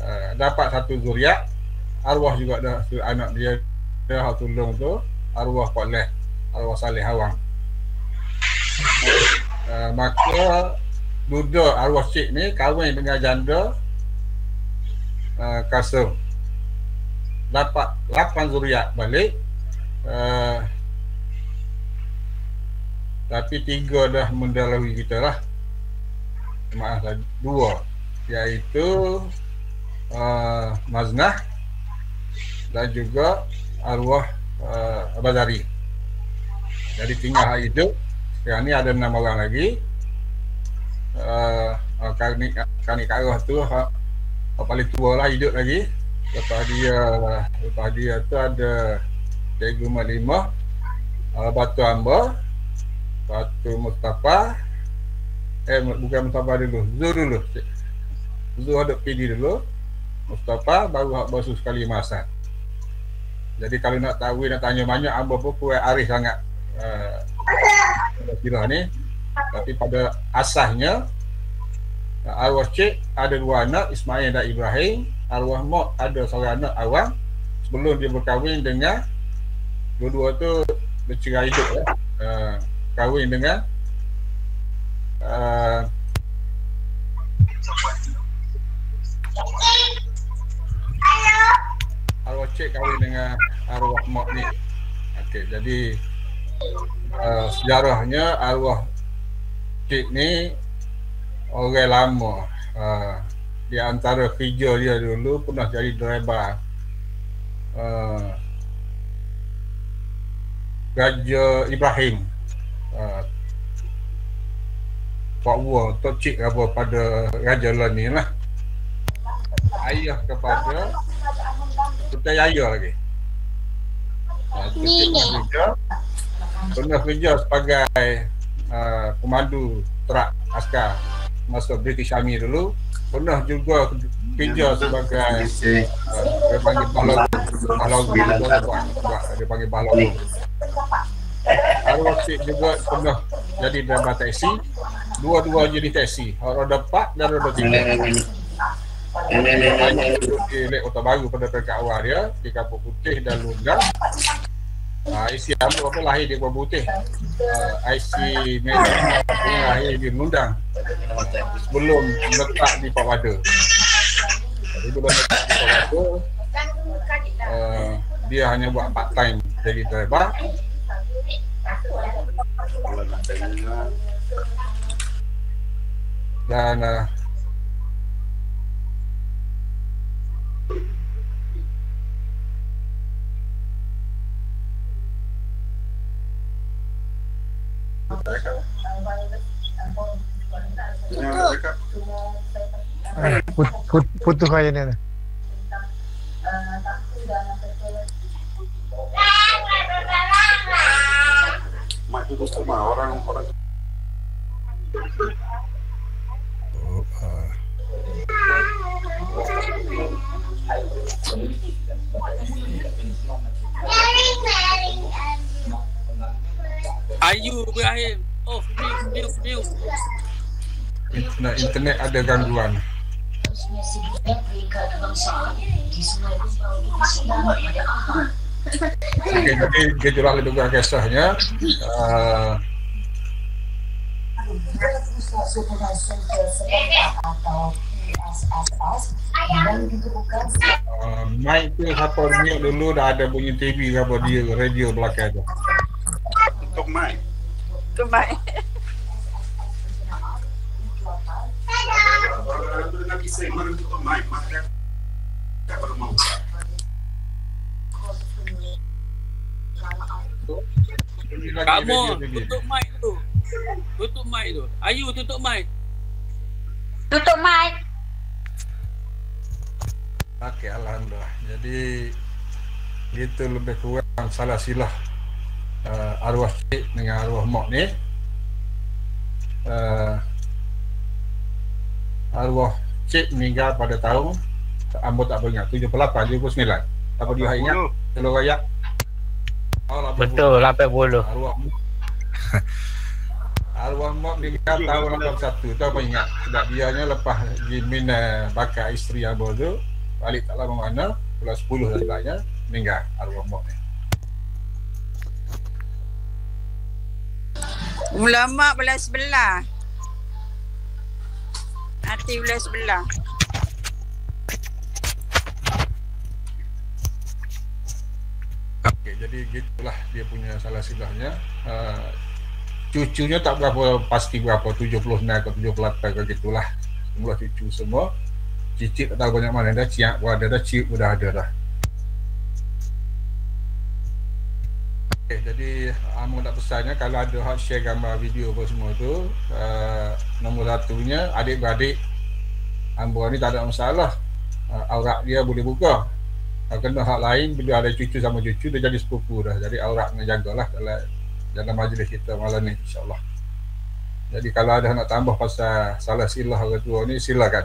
uh, dapat satu zuriat. Arwah juga dah anak dia. Dia hak tolong tu arwah Pak arwah Saleh Hawang uh, maka duda arwah cik ni kahwin dengan janda uh, Kasum dapat 8 zuriat balik. Uh, tapi tiga dah mendalui kita lah. Maaf lah dua. Iaitu uh, Maznah dan juga arwah uh, Abadari. Jadi tinggal hidup sekarang ni ada enam orang lagi. Uh, kani kani karah tu ha, paling tua lah hidup lagi. Lepas dia lepas dia tu ada Cikgu Malimah uh, Batu Amba Batu Mustafa. Eh bukan Mustafa dulu Zul dulu Zul ada PD dulu Mustafa baru hak basuh sekali masa jadi kalau nak tahu nak tanya banyak Amba pun kuat arif sangat. Uh, kira ni. Tapi pada asasnya arwah cik ada dua anak Ismail dan Ibrahim. Arwah mak ada seorang anak awam. Sebelum dia berkahwin dengan dua-dua tu bercerai hidup ya. Uh, kahwin dengan uh, arwah cik kahwin dengan arwah mak ni. Okey jadi uh, sejarahnya arwah cik ni orang lama. Uh, di antara kerja dia dulu pernah jadi driver uh, Raja Ibrahim. Uh, Pak Wua Tok Cik apa pada Raja Lan ni lah. Ayah kepada Sultan Yaya lagi. Pernah kerja. Pernah kerja sebagai uh, pemandu trak askar. Masa British Army dulu. Pernah juga kerja sebagai uh, dia panggil pahlawan. Pahlawan. Dia panggil pahlawan. Arwah Sik juga pernah jadi driver taksi dua-dua jadi taksi. Roda 4 dan roda 3 di lek kota baru pada peringkat awal dia di Kampung Putih dan Lundang. Uh, IC Amu apa? Lahir di Kuala Putih. Uh, IC Merah lahir di Lundang. Sebelum letak di Pak Wada. Jadi bila letak di Pak Wada. Uh, dia hanya buat part time jadi driver. Dan uh, Put, put, putus kaya ni ada. Mak tu tu mah orang orang oh, uh, Ayu Ibrahim. Oh, mute, mute, mute. internet, internet ada gangguan Okay, jadi lebih kurang kisahnya. Uh, uh, mic tu siapa mute dulu dah ada bunyi TV ke apa dia radio belakang tu. untuk. Orang tu mana untuk mai maka tak perlu mau. Kamu tutup mic tu. Tutup mic tu. Ayu tutup mic. Tutup mic. Okey, alhamdulillah. Jadi itu lebih kurang salah silah uh, arwah cik dengan arwah mak ni. Uh, arwah cik meninggal pada tahun Ambo tak ingat 78 79. Apa dia ingat? Telur raya. Oh, 80. Betul, 80. Arwah Arwah mak meninggal tahun 81 tu apa ingat sebab dianya lepas Jimin uh, bakar isteri Abah tu balik tak lama mana bulan 10 dan sebagainya meninggal arwah mak ni Ulama belah sebelah. Hati belah sebelah. Okay, jadi gitulah dia punya salah silahnya. Uh, cucunya tak berapa pasti berapa 79 atau 78 ke gitulah. Semua cucu semua. Cicit tak tahu banyak mana dah, ciak pun ada dah, cik pun dah ada dah. Okay, jadi Amor nak pesannya kalau ada hak share gambar video apa semua tu uh, nombor satunya adik-beradik Amor ni tak ada masalah. Uh, aurat dia boleh buka. Uh, kena hak lain bila ada cucu sama cucu dia jadi sepupu dah. Jadi aurat jagalah dalam dalam majlis kita malam ni insyaAllah. Jadi kalau ada nak tambah pasal salah silah orang tua ni silakan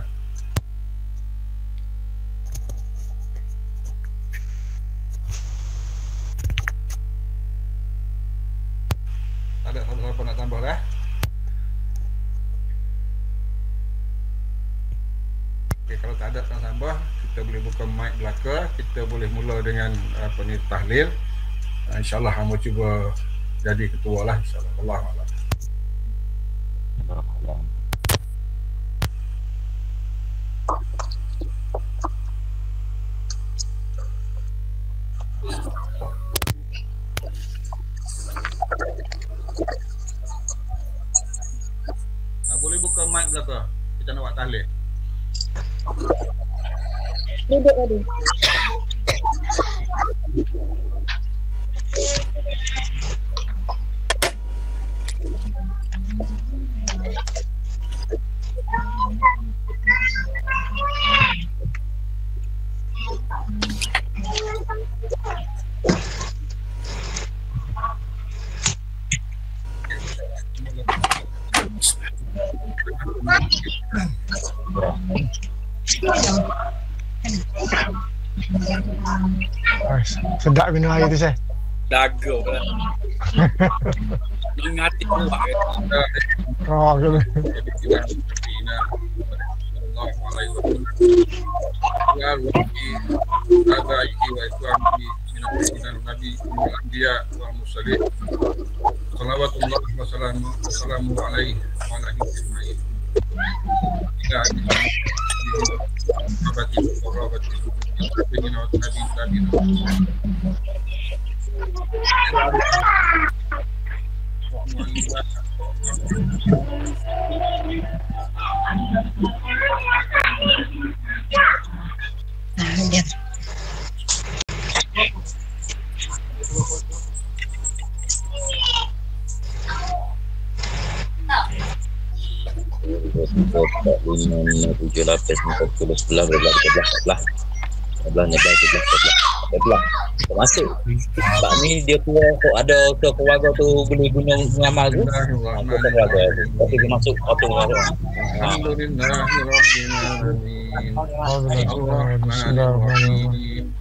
kita boleh mula dengan apa ni tahlil. Uh, insyaallah hamba cuba jadi ketua lah insyaallah. Allah Allah Ah, boleh buka mic belaka kita nak buat tahlil. Duduk tadi. Thank you. Sedap minum air tu saya. Daga pula. Dengan hati kuat kan. Oh, ke jadi kita seperti ini belas enam belas tujuh belas empat belas empat belas termasuk sebab ni dia kok ada ke keluarga tu boleh guna mengamal tu aku keluarga tu tapi dia masuk auto keluarga ha.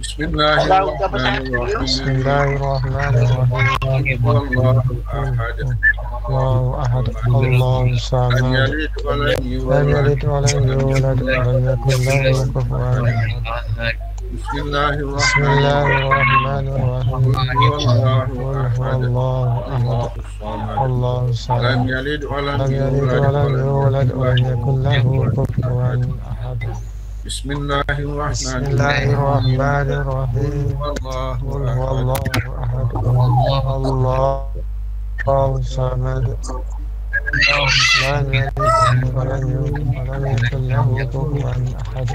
بسم الله الرحمن بسم الرحيم. الله الرحمن الرحيم. والله أحد. الله أحد. الله لم الصمد يلد ولم لم يولد يلد ولم يولد ولم يكن له كفوا أحد. بسم الله بسم الرحمن الله الرحيم. الله الله أحد الله الصمد الله لم الصمد يلد ولم لم يلد ولم يولد ولم يكن له كفوا أحد. بسم الله بسم الرحمن الله الرحيم الرحمن الرحيم قل هو قل هو الله الله احد أحد الله الصمد لم يلد ولم يولد ولم يكن له كفوا أحد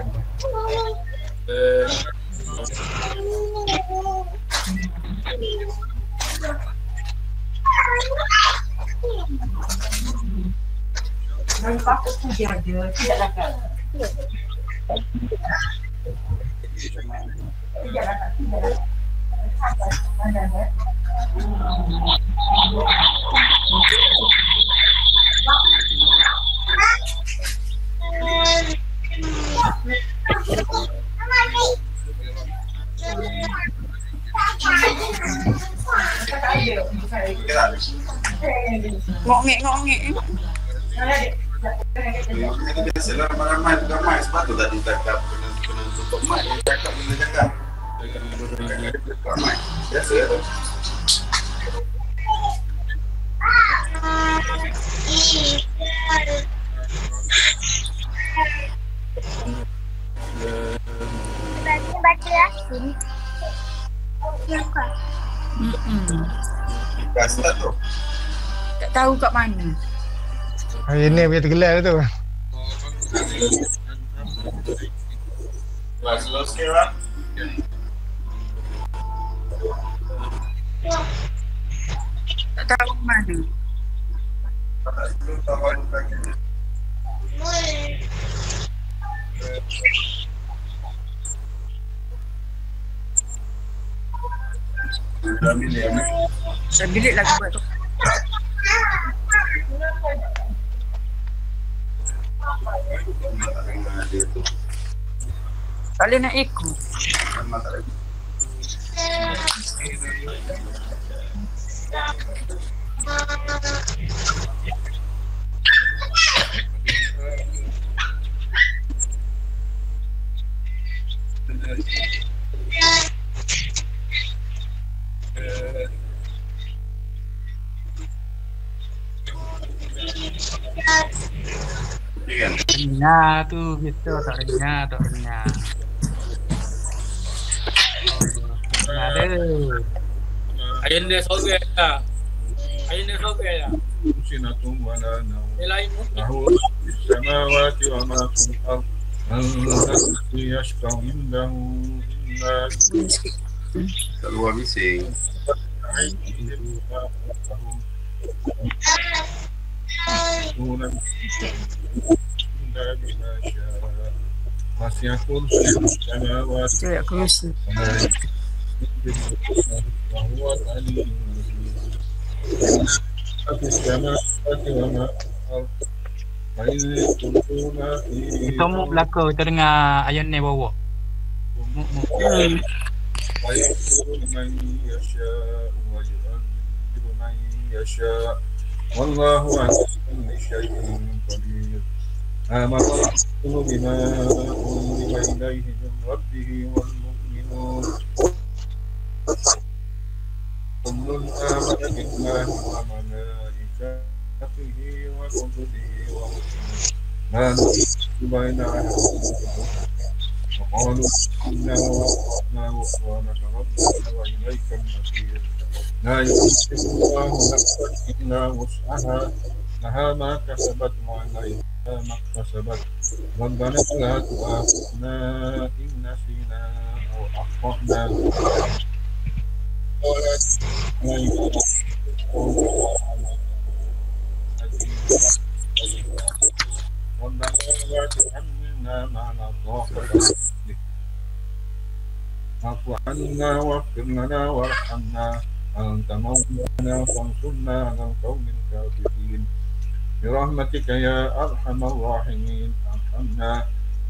ngọ nghẹ ngọ nghẹ. Biasalah ramai-ramai tukar mic sebab tu tadi cakap kena, kena tutup mic. Dia cakap benda cakap. Dia kena. Biasa tu. Baca Yasin. Mm-mm. Biasa tu. Tak tahu kat mana. Hari ni punya tergelar tu. Tak tahu mana. Saya bilik lagi buat tu. Boleh nak ikut. Memang tak kan? Dengar tu kita tak dengar tak dengar. Oh, Ada. Ayah dia sorang lah. Ayah dia sorang lah. سنة ولا نوم Dia lain pun. له في السماوات وما في الأرض من ذا الذي يشفع عنده إلا Kat luar bising. وسع كرسي السماوات Cari kerusi. وهو العلي العظيم في السماوات وما في الأرض وإذ تلقون في Kita mu belaka kita dengar ayat ni bawa. Mu mu. Hmm. ويغفر لمن يشاء ويعذب من يشاء والله على كل شيء قدير آمن الرسول بما أنزل إليه من ربه والمؤمنون كل آمن بالله وملائكته وكتبه ورسله لا نفرق بين أحد وقالوا إنا وأطعنا غفرانك ربنا وإليك المصير لا يكلف الله نفسا إلا وسعها لها ما كسبت وعليها ما اكتسبت ربنا لا تؤاخذنا إن نسينا أو أخطأنا ولا ربنا لا تحملنا ما لا طاقة به واعف عنا واغفر لنا وارحمنا أنت مولانا فانصرنا على القوم الكافرين برحمتك يا أرحم الراحمين أرحمنا.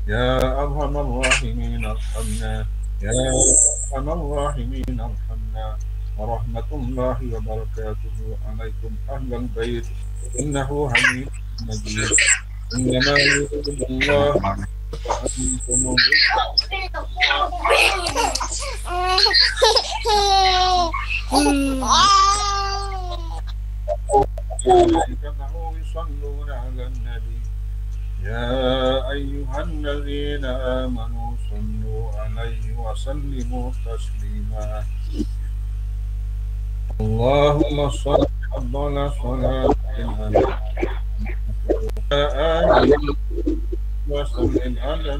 يا أرحم الراحمين أرحمنا. يا أرحم الراحمين أرحمنا. ورحمة الله وبركاته عليكم أهل البيت. إنه حميد مجيد. إنما يريد الله فأنتم يصلون على النبي. يا أيها الذين آمنوا صلوا عليه وسلموا تسليما. اللهم صل أفضل صلاة على آله وسلم على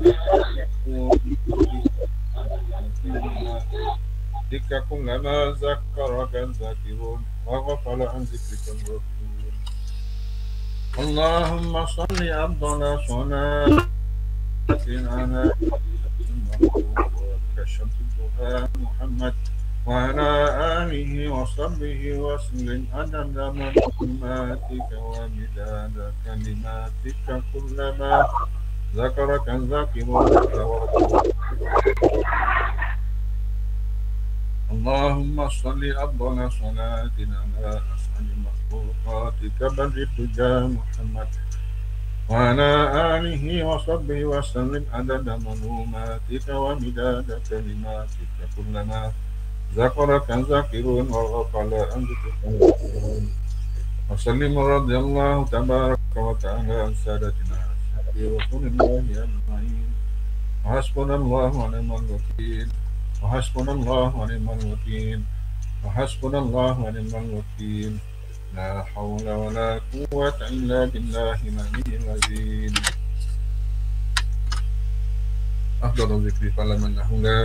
ذكر كلما ذكرك الذاكرون وغفل عن ذكرك الغافلون اللهم صل أفضل صلاة كشمس الضحى محمد وعلى آله وصحبه وسلم. عدد معلوماتك ومداد كلماتك كلما ذكرك الذاكرون اللهم صل أفضل صلاة على أسعد مخلوقاتك بدر الدجى محمد وعلى آله وصحبه وسلم عدد معلوماتك ومداد كلماتك كلما ذكرك الذاكرون وغفل عن ذكرك الذاكرون وسلم رضي الله تبارك وتعالى عن سادتنا أشهد رسول الله أجمعين وحسبنا الله ونعم الوكيل وحسبنا الله ونعم الوكيل وحسبنا الله ونعم الوكيل لا حول ولا قوة إلا بالله العلي العظيم. أفضل الذكر فلم أنه لا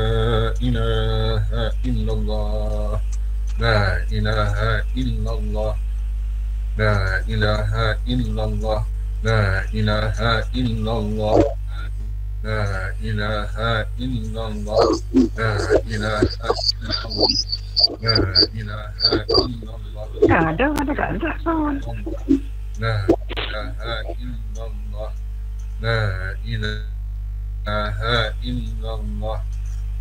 إله إلا الله. لا إله إلا الله. لا إله إلا الله. لا إله إلا الله. لا إله إلا الله. لا إله إلا الله. لا إله إلا الله. ada ada kan tak soal nah ilaha illallah la ilaha illallah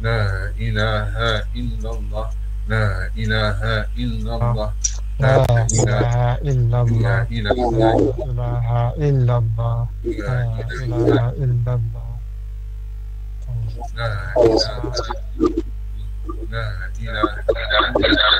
la ilaha illallah la ilaha illallah لا إله إلا الله لا إله إلا الله لا إله إلا الله لا إله لا إله إلا الله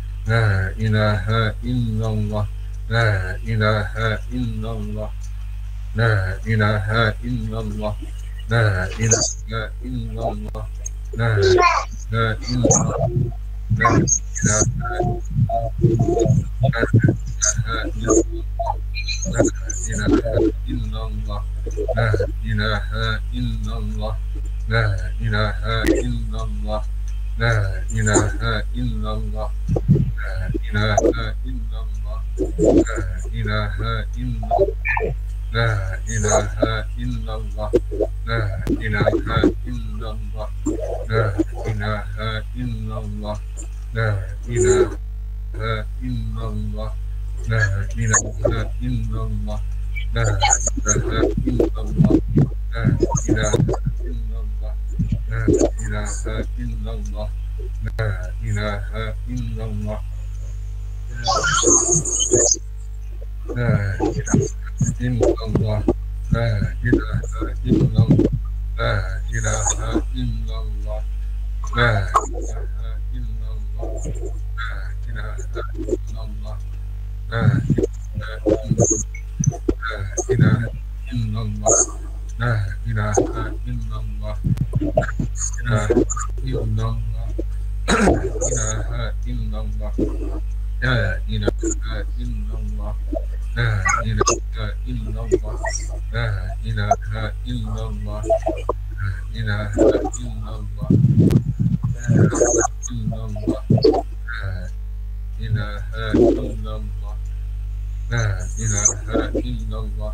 لا إله إلا الله لا إله إلا الله لا إله إلا الله لا إله إلا الله لا إله إلا الله لا إله إلا الله لا إله إلا الله لا إله إلا الله لا إله إلا الله لا إله إلا الله لا إله إلا الله لا إله إلا لا إله إلا الله لا إله إلا الله لا إله إلا الله لا إله إلا الله لا إله إلا الله لا إله إلا الله لا إله إلا La ilahe illallah. La ilahe illallah. La ilahe illallah. La ilahe illallah. La ilahe illallah. La ilahe illallah. La ilahe illallah. La ilahe illallah. La ilahe illallah. na ina ka inallah ina inallah ina ka inallah la ina ka inallah la ina ka inallah la ina ka inallah la ina ka inallah la inallah la ina ka inallah la ina ka inallah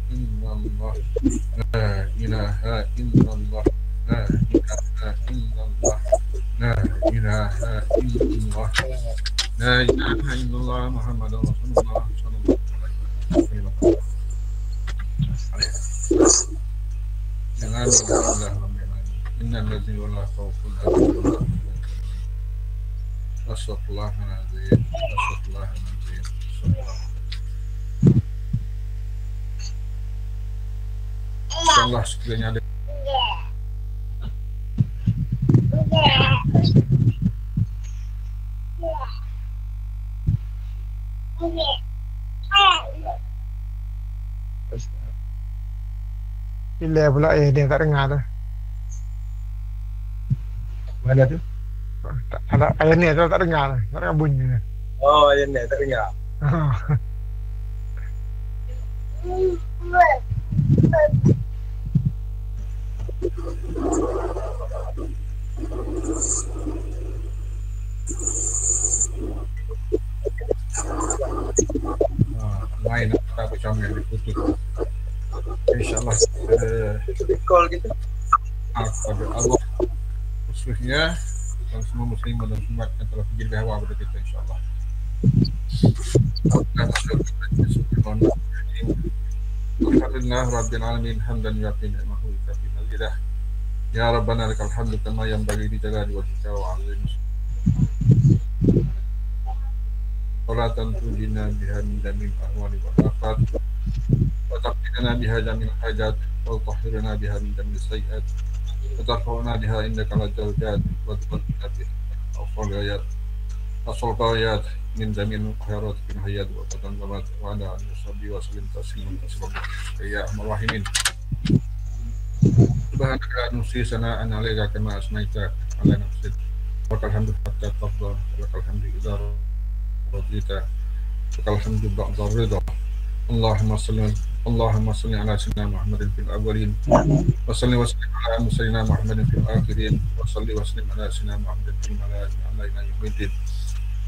إلا الله لا إله إلا الله لا إله إلا الله لا إله إلا الله لا إله إلا الله محمد رسول الله صلى الله عليه وسلم. سلام الله رب العالمين إن الذي ولا خوف عليهم ولا هم يحزنون الله العظيم الله العظيم أسأل الله Insyaallah sekiranya ada Bila pula eh dia tak dengar tu. Mana tu? Tak ada ayat ni tu tak dengar. Tak dengar bunyi. Oh, yang ni tak dengar. ah, lain apa macam yang diputus. InsyaAllah eh, Call kita. ah, kepada Allah khususnya dan semua muslimin dan muslimat yang telah menjadi bahwa kepada kita insyaAllah. Alhamdulillah Rabbil Alamin Hamdan yakin ni'mahu fadilah Ya Rabbana lakal hamdu kama yang bagi di jalan di wajah kau azim Salatan tujina biha minda min ahwani wa akad Watakirana biha jamin hajat Wautahirana biha minda min sayyat Watakawana biha inda kala jawjad Watakal biha biha bin hayat Wa katan zamat. Wa ala Ya Amal سبحانك لا نحصي ثناء عليك كما اثنيت على نفسك لك الحمد حتى ترضى لك الحمد اذا رضيت لك الحمد بعد الرضا اللهم صل اللهم صل على سيدنا محمد في الاولين وصل وسلم على سيدنا محمد في الاخرين وصل وسلم على سيدنا محمد في الملائكه علينا يوم الدين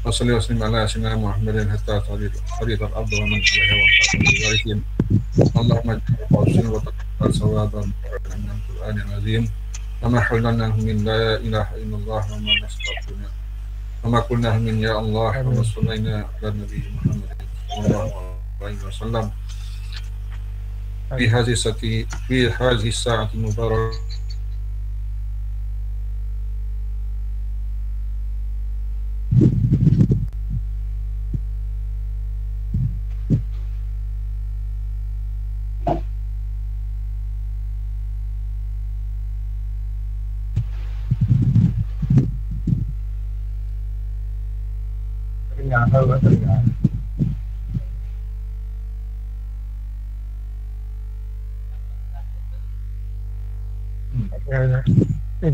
وصل وسلم على سيدنا محمد حتى تريد الارض ومن عليها وارثين اللهم اجعل قوسين وتقوى ثوابا من القرآن العظيم. وما حولنا من لا إله إلا الله وما نستغفرنا وما قلنا من يا الله وما صلينا على النبي محمد صلى الله عليه وسلم. في هذه الساعة في هذه الساعة المباركة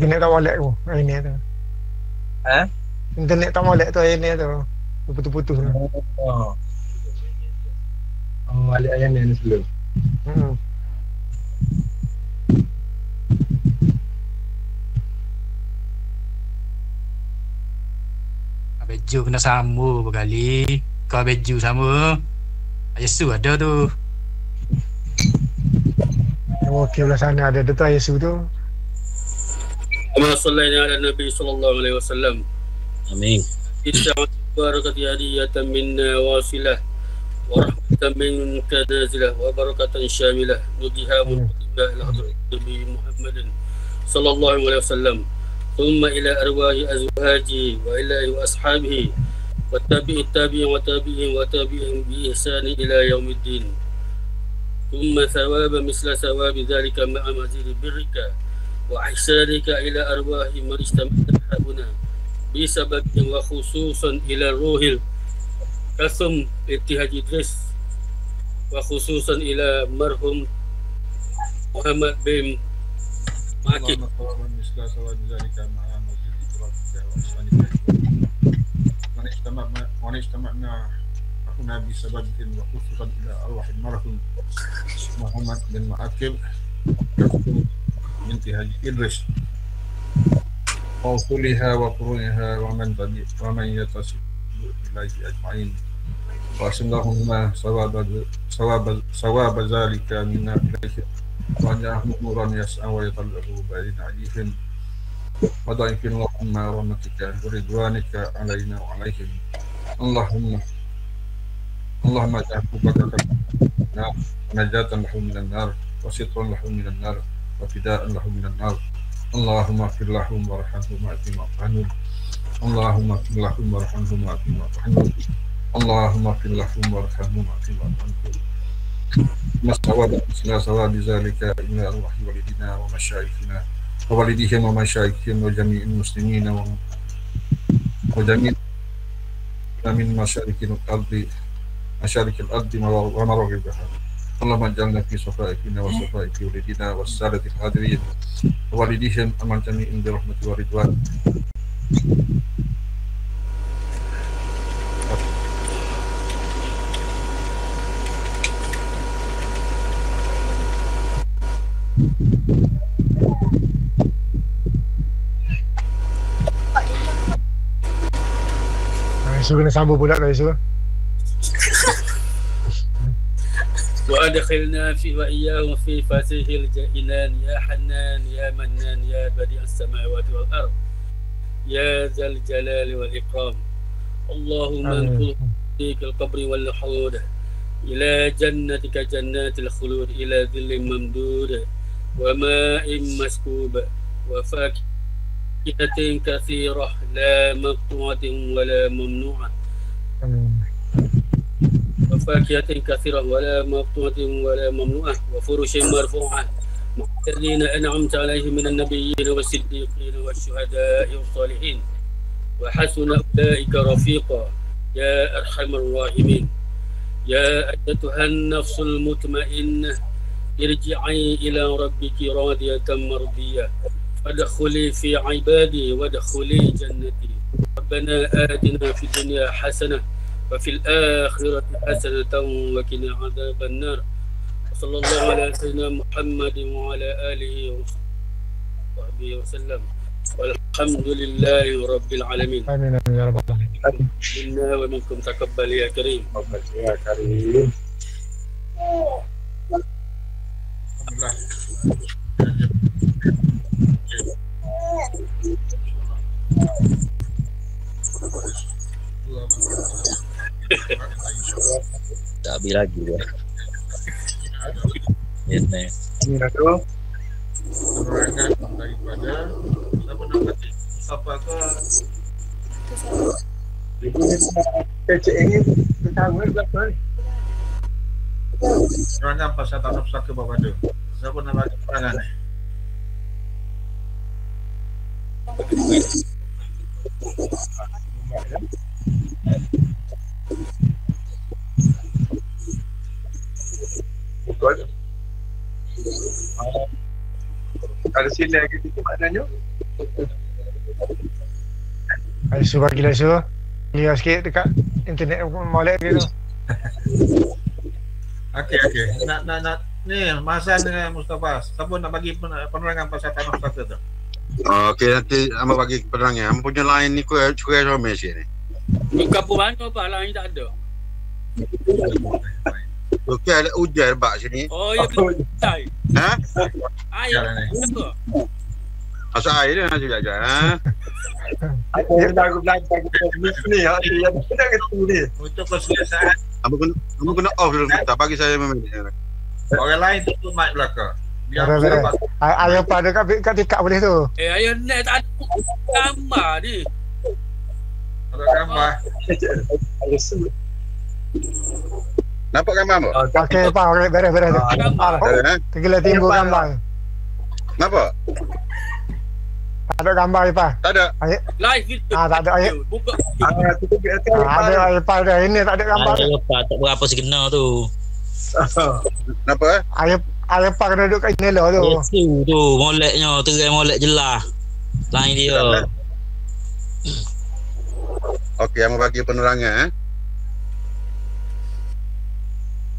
Internet tak molek tu. Hari ni tu. Eh? Internet tak molek tu hari ni tu. Putus-putus tu. Oh. Oh, balik ayam ni sebelum. Hmm. Baju kena sama berkali. Kau baju sama. Yesu ada tu. Okey belah sana ada tu Yesus tu. كما صلينا على النبي صلى الله عليه وسلم. الساعة مباركة هدية منا واصلة ورحمة منك نازلة وبركة شاملة. نديها مقدمة إلى حضرة النبي محمد صلى الله عليه وسلم. ثم إلى أرواح أزواجه وإلى وأصحابه والتابع التابعين وتابعين وتابعين بإحسان إلى يوم الدين. ثم ثواب مثل ثواب ذلك مع مزيد برك وإحسانك إلى أرواح من اجتمعت هنا بسبب وخصوصا إلى الروح الكثم اتهاج إدريس وخصوصا إلى مرحوم محمد بن ماكي اللهم ثوابا مثل ثواب ذلك مع مزيد بركة وإحسانك من اجتمعنا من اجتمعنا هنا بسبب وخصوصا إلى أرواح المرحوم محمد بن معكب بنت هاجي إدريس وأصولها وقرونها ومن تبع ومن يتصل إليه أجمعين. وأسلهم ثواب ثواب ثواب ذلك منا إليه وأن نورا يسعى ويطلع بين أيديهم وضعف اللهم رحمتك ورضوانك علينا وعليهم. اللهم اللهم أجعل النار ونجاة له من النار وسترا له من النار. وفداء له من النار. اللهم اغفر لهم وارحمهم وأعف عنهم اللهم اغفر لهم وارحمهم وأعف عنهم اللهم اغفر لهم وارحمهم وأعف عنهم ما ثواب مثل ثواب ذلك إلى أرواح والدنا ومشايخنا ووالديهم ومشايخهم وجميع المسلمين وجميع من مشارك الأرض مشارك الأرض ومراغبها اللهم اجعلنا في صفائكنا وصفائك ولدنا والسادة الحاضرين ووالديهم أمام جميع برحمة ورضوان Ah, Isu kena sambung pula kat Isu. وأدخلنا في وإياهم في فسيح الجنان. يا حنان يا منان يا بديع السماوات والأرض يا ذا الجلال والإكرام. اللهم انقل فيك القبر والحوض إلى جنتك جنات الخلود إلى ظل ممدود وماء مسكوب وفاكهة كثيرة لا مقطوعة ولا ممنوعة. وفاكهة كثيرة ولا مقطوعة ولا ممنوعة وفرش مرفوعة. الذين أنعمت عليهم من النبيين والصديقين والشهداء والصالحين. وحسن أولئك رفيقا. يا أرحم الراحمين. يا أيتها النفس المطمئنة. ارجعي إلى ربك راضية مرضية. فادخلي في عبادي وادخلي جنتي. ربنا آتنا في الدنيا حسنة وفي الآخرة حسنة وقنا عذاب النار وصلى الله على سيدنا محمد وعلى آله وصحبه وسلم والحمد لله رب العالمين amin ya rabbal alamin. منا ومنكم تقبل يا كريم Ya Karim. Alhamdulillah. Tak habis lagi dia. Ini. Ini dah tu. Penerangan daripada siapa nak kata Mustafa ke Ibu ni kecik ini pertama berapa ni? penerangan pasal tanah pusaka Bapada. Siapa nak bagi penerangan ni? Betul. Ah, Ada sila lagi itu maknanya? Isu bagi lah Isu. Lihat sikit dekat internet molek dia tu. Okey okey. Nak nak nak ni Masan dengan Mustafa. Siapa nak bagi pen- penerangan pasal tanah pusaka tu? Oh, Okey nanti Amba bagi penerangan. Amba punya line ni kau cukai ramai sikit ni. Di kampung mana Pak lain tak ada Okey ada hujan bak sini. Oh ya betul Ha? Ayah Jalan ni. apa Asal air dia nanti jaga. Ha? Aku dah aku belajar aku ni ya dia yang nak kata ni. Untuk keselesaan Amba kena Amba kena off dulu tak bagi saya memang. orang lain tutup mic belakang. Ayah pada kat kat dekat boleh tu. Eh ayah net tak ada gambar ni kalau gambar. Ada sebut. Nampak gambar apa? Okey, Pak. Okey, beres, beres. Ah, Ada eh? Tergila timbul gambar. Nampak? Tak ada gambar, Pak. Tak ada. Live video. Ah, tak ada ayat. Buka. Ah, biasa. Ah, ada Pak dia. Ini tak ada gambar. Ada lepas tak berapa segena tu. Kenapa eh? Ayat ayat Pak kena duduk kat jendela tu. Itu tu moleknya terai molek jelas. Lain dia. Okey, yang bagi penerangan eh.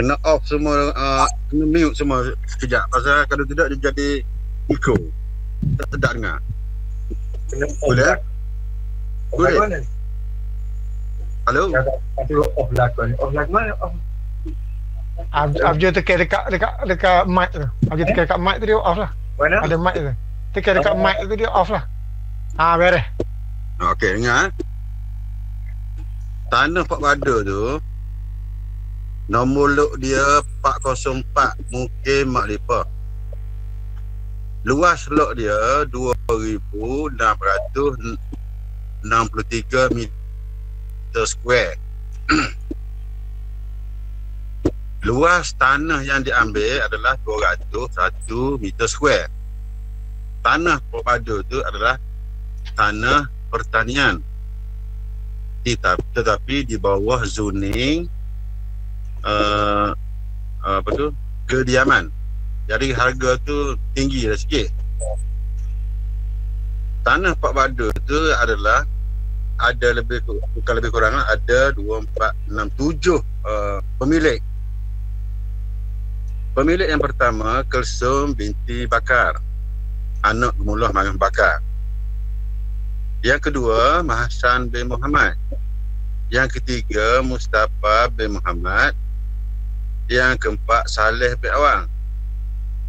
Kena off semua uh, kena mute semua sekejap pasal kalau tidak dia jadi echo. Tak tidak dengar. Boleh? eh? Boleh. Mana? Halo? Ada off lakon. Off lakon mana? Off. Ab- Abjad tekan dekat dekat dekat mic tu. Abjad tekan dekat mic tu dia off lah. Mana? Ada mic tu. Tekan dekat mic tu dia off lah. Ah, beres. Okey, dengar eh. Tanah Pak Bada tu nombor lok dia 404 mungkin Mak Lipa. Luas lok dia 2663 meter square. Luas tanah yang diambil adalah 201 meter square. Tanah Pak Bada tu adalah tanah pertanian Tetap- tetapi di bawah zoning uh, apa tu? Kediaman. Jadi harga tu tinggi dah sikit. Tanah Pak Bada tu adalah ada lebih bukan lebih kurang lah, ada 2, 4, 6, 7 uh, pemilik. Pemilik yang pertama Kelsum binti Bakar. Anak Gemuluh Mangan Bakar. Yang kedua, Mahasan bin Muhammad. Yang ketiga, Mustafa bin Muhammad. Yang keempat, Saleh bin Awang.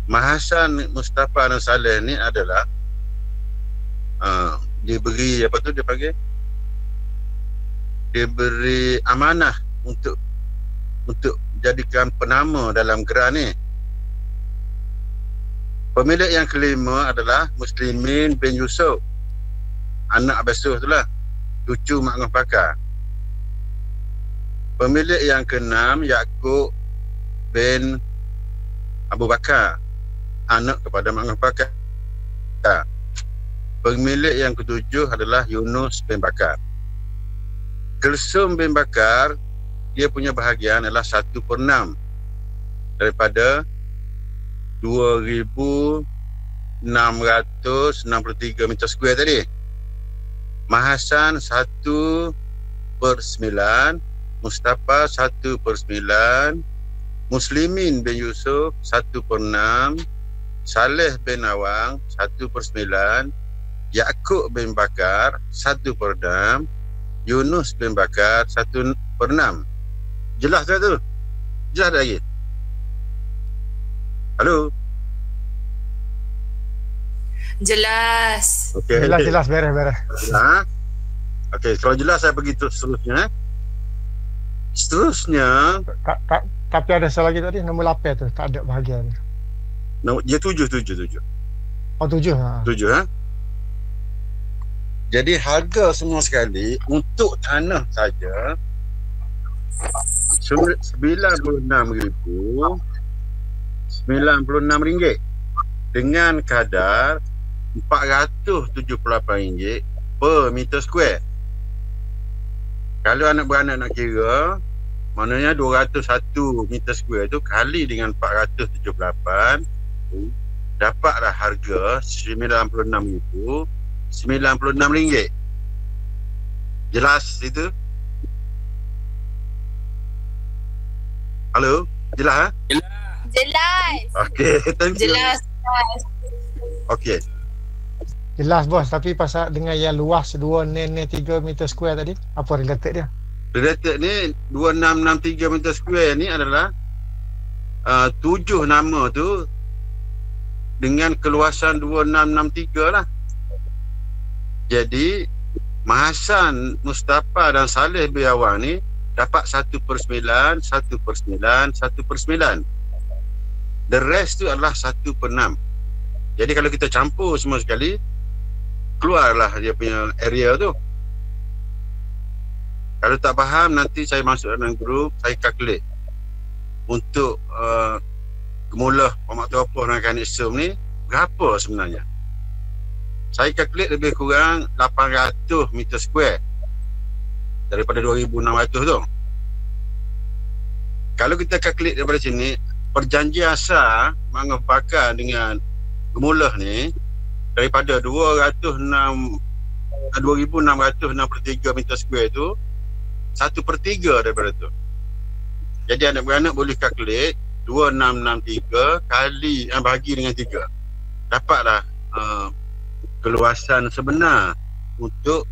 Mahasan Mustafa dan Saleh ni adalah uh, diberi apa tu dia panggil? Diberi amanah untuk untuk jadikan penama dalam geran ni. Pemilik yang kelima adalah Muslimin bin Yusuf anak basuh tu lah cucu Mak Pakar pemilik yang keenam Yaakob bin Abu Bakar anak kepada Mak Ngah Pakar pemilik yang ketujuh adalah Yunus bin Bakar. Kelsum bin Bakar dia punya bahagian adalah satu per enam daripada 2,663 meter square tadi. Mahasan 1 per 9 Mustafa 1 per 9 Muslimin bin Yusuf 1 per 6 Saleh bin Awang 1 per 9 Yaakob bin Bakar 1 per 6 Yunus bin Bakar 1 per 6 Jelas tak tu? Jelas tak lagi? Halo? Jelas. Okey. Jelas jelas beres beres. Ha? Okey, kalau jelas saya pergi terus seterusnya. eh. Seterusnya, Tak, tak, tapi ada satu lagi tadi nombor 8 tu tak ada bahagian. no, dia tujuh, tujuh, tujuh. Oh tujuh ha. Tujuh, ha? Jadi harga semua sekali untuk tanah saja RM96,000 RM96 dengan kadar RM478 per meter square. Kalau anak beranak nak kira, maknanya 201 meter square tu kali dengan 478 dapatlah harga RM96,000 RM96. Jelas itu? Halo? Jelas ha? Jelas. Okey, thank you. Jelas. Okey. Jelas bos tapi pasal dengan yang luas 2 nene 3 meter square tadi apa related dia? Related ni 2663 meter square ni adalah uh, tujuh nama tu dengan keluasan 2663 lah. Jadi Mahasan Mustafa dan Saleh Biawang ni dapat 1 per 9, 1 per 9, 1 per 9. The rest tu adalah 1 per 6. Jadi kalau kita campur semua sekali, keluarlah dia punya area tu. Kalau tak faham nanti saya masuk dalam grup, saya calculate. untuk uh, gemulah Muhammad Teropos dan Kanisum ni berapa sebenarnya? Saya kalkulate lebih kurang 800 meter square daripada 2600 tu. Kalau kita kalkulate daripada sini, perjanjian asal Mangga Bakar dengan Gemulah ni daripada 206 2663 meter square tu satu per tiga daripada tu. Jadi anak beranak boleh kalkulate 2663 kali eh, bagi dengan 3. Dapatlah uh, keluasan sebenar untuk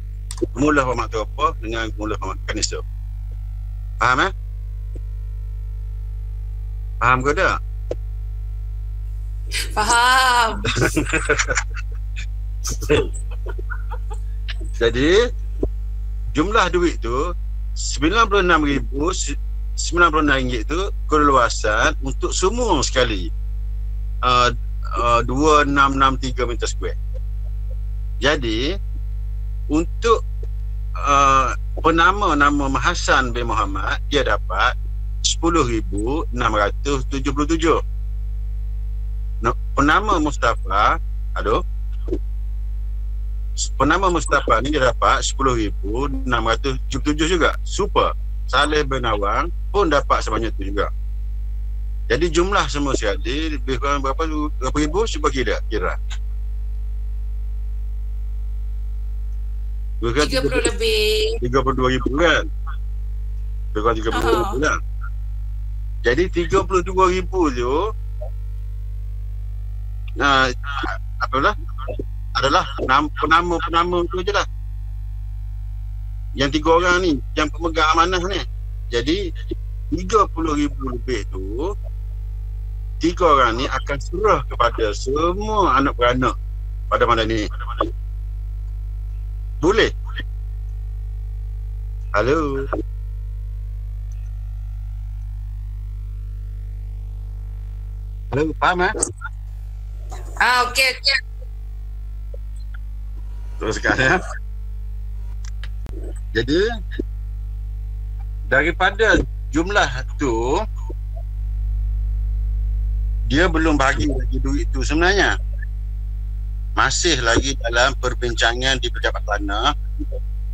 mula Muhammad Teropah dengan mula Muhammad Kanisa. Faham eh? Faham ke tak? Faham. Jadi jumlah duit tu 96,000 96 tu keluasan untuk semua sekali uh, uh, 2663 meter square. Jadi untuk uh, penama nama Mahasan bin Muhammad dia dapat 10,677. No, penama Mustafa, aduh. Penama Mustafa ni dia dapat 10,677 juga. Super. Saleh bin Awang pun dapat sebanyak tu juga. Jadi jumlah semua sekali lebih kurang berapa berapa ribu cuba kira kira. Bukan 30 lebih. 32 ribu kan? Lebih kurang 32 Ha. ribu lah. Jadi 32 ribu tu Nah, apalah adalah nama penama-penama tu je lah. Yang tiga orang ni yang pemegang amanah ni. Jadi 30 ribu lebih tu tiga orang ni akan serah kepada semua anak beranak pada malam ni. Boleh? Halo halo faham eh? Ah, okey okey. Teruskan ya. Jadi daripada jumlah tu dia belum bagi lagi duit tu sebenarnya. Masih lagi dalam perbincangan di pejabat tanah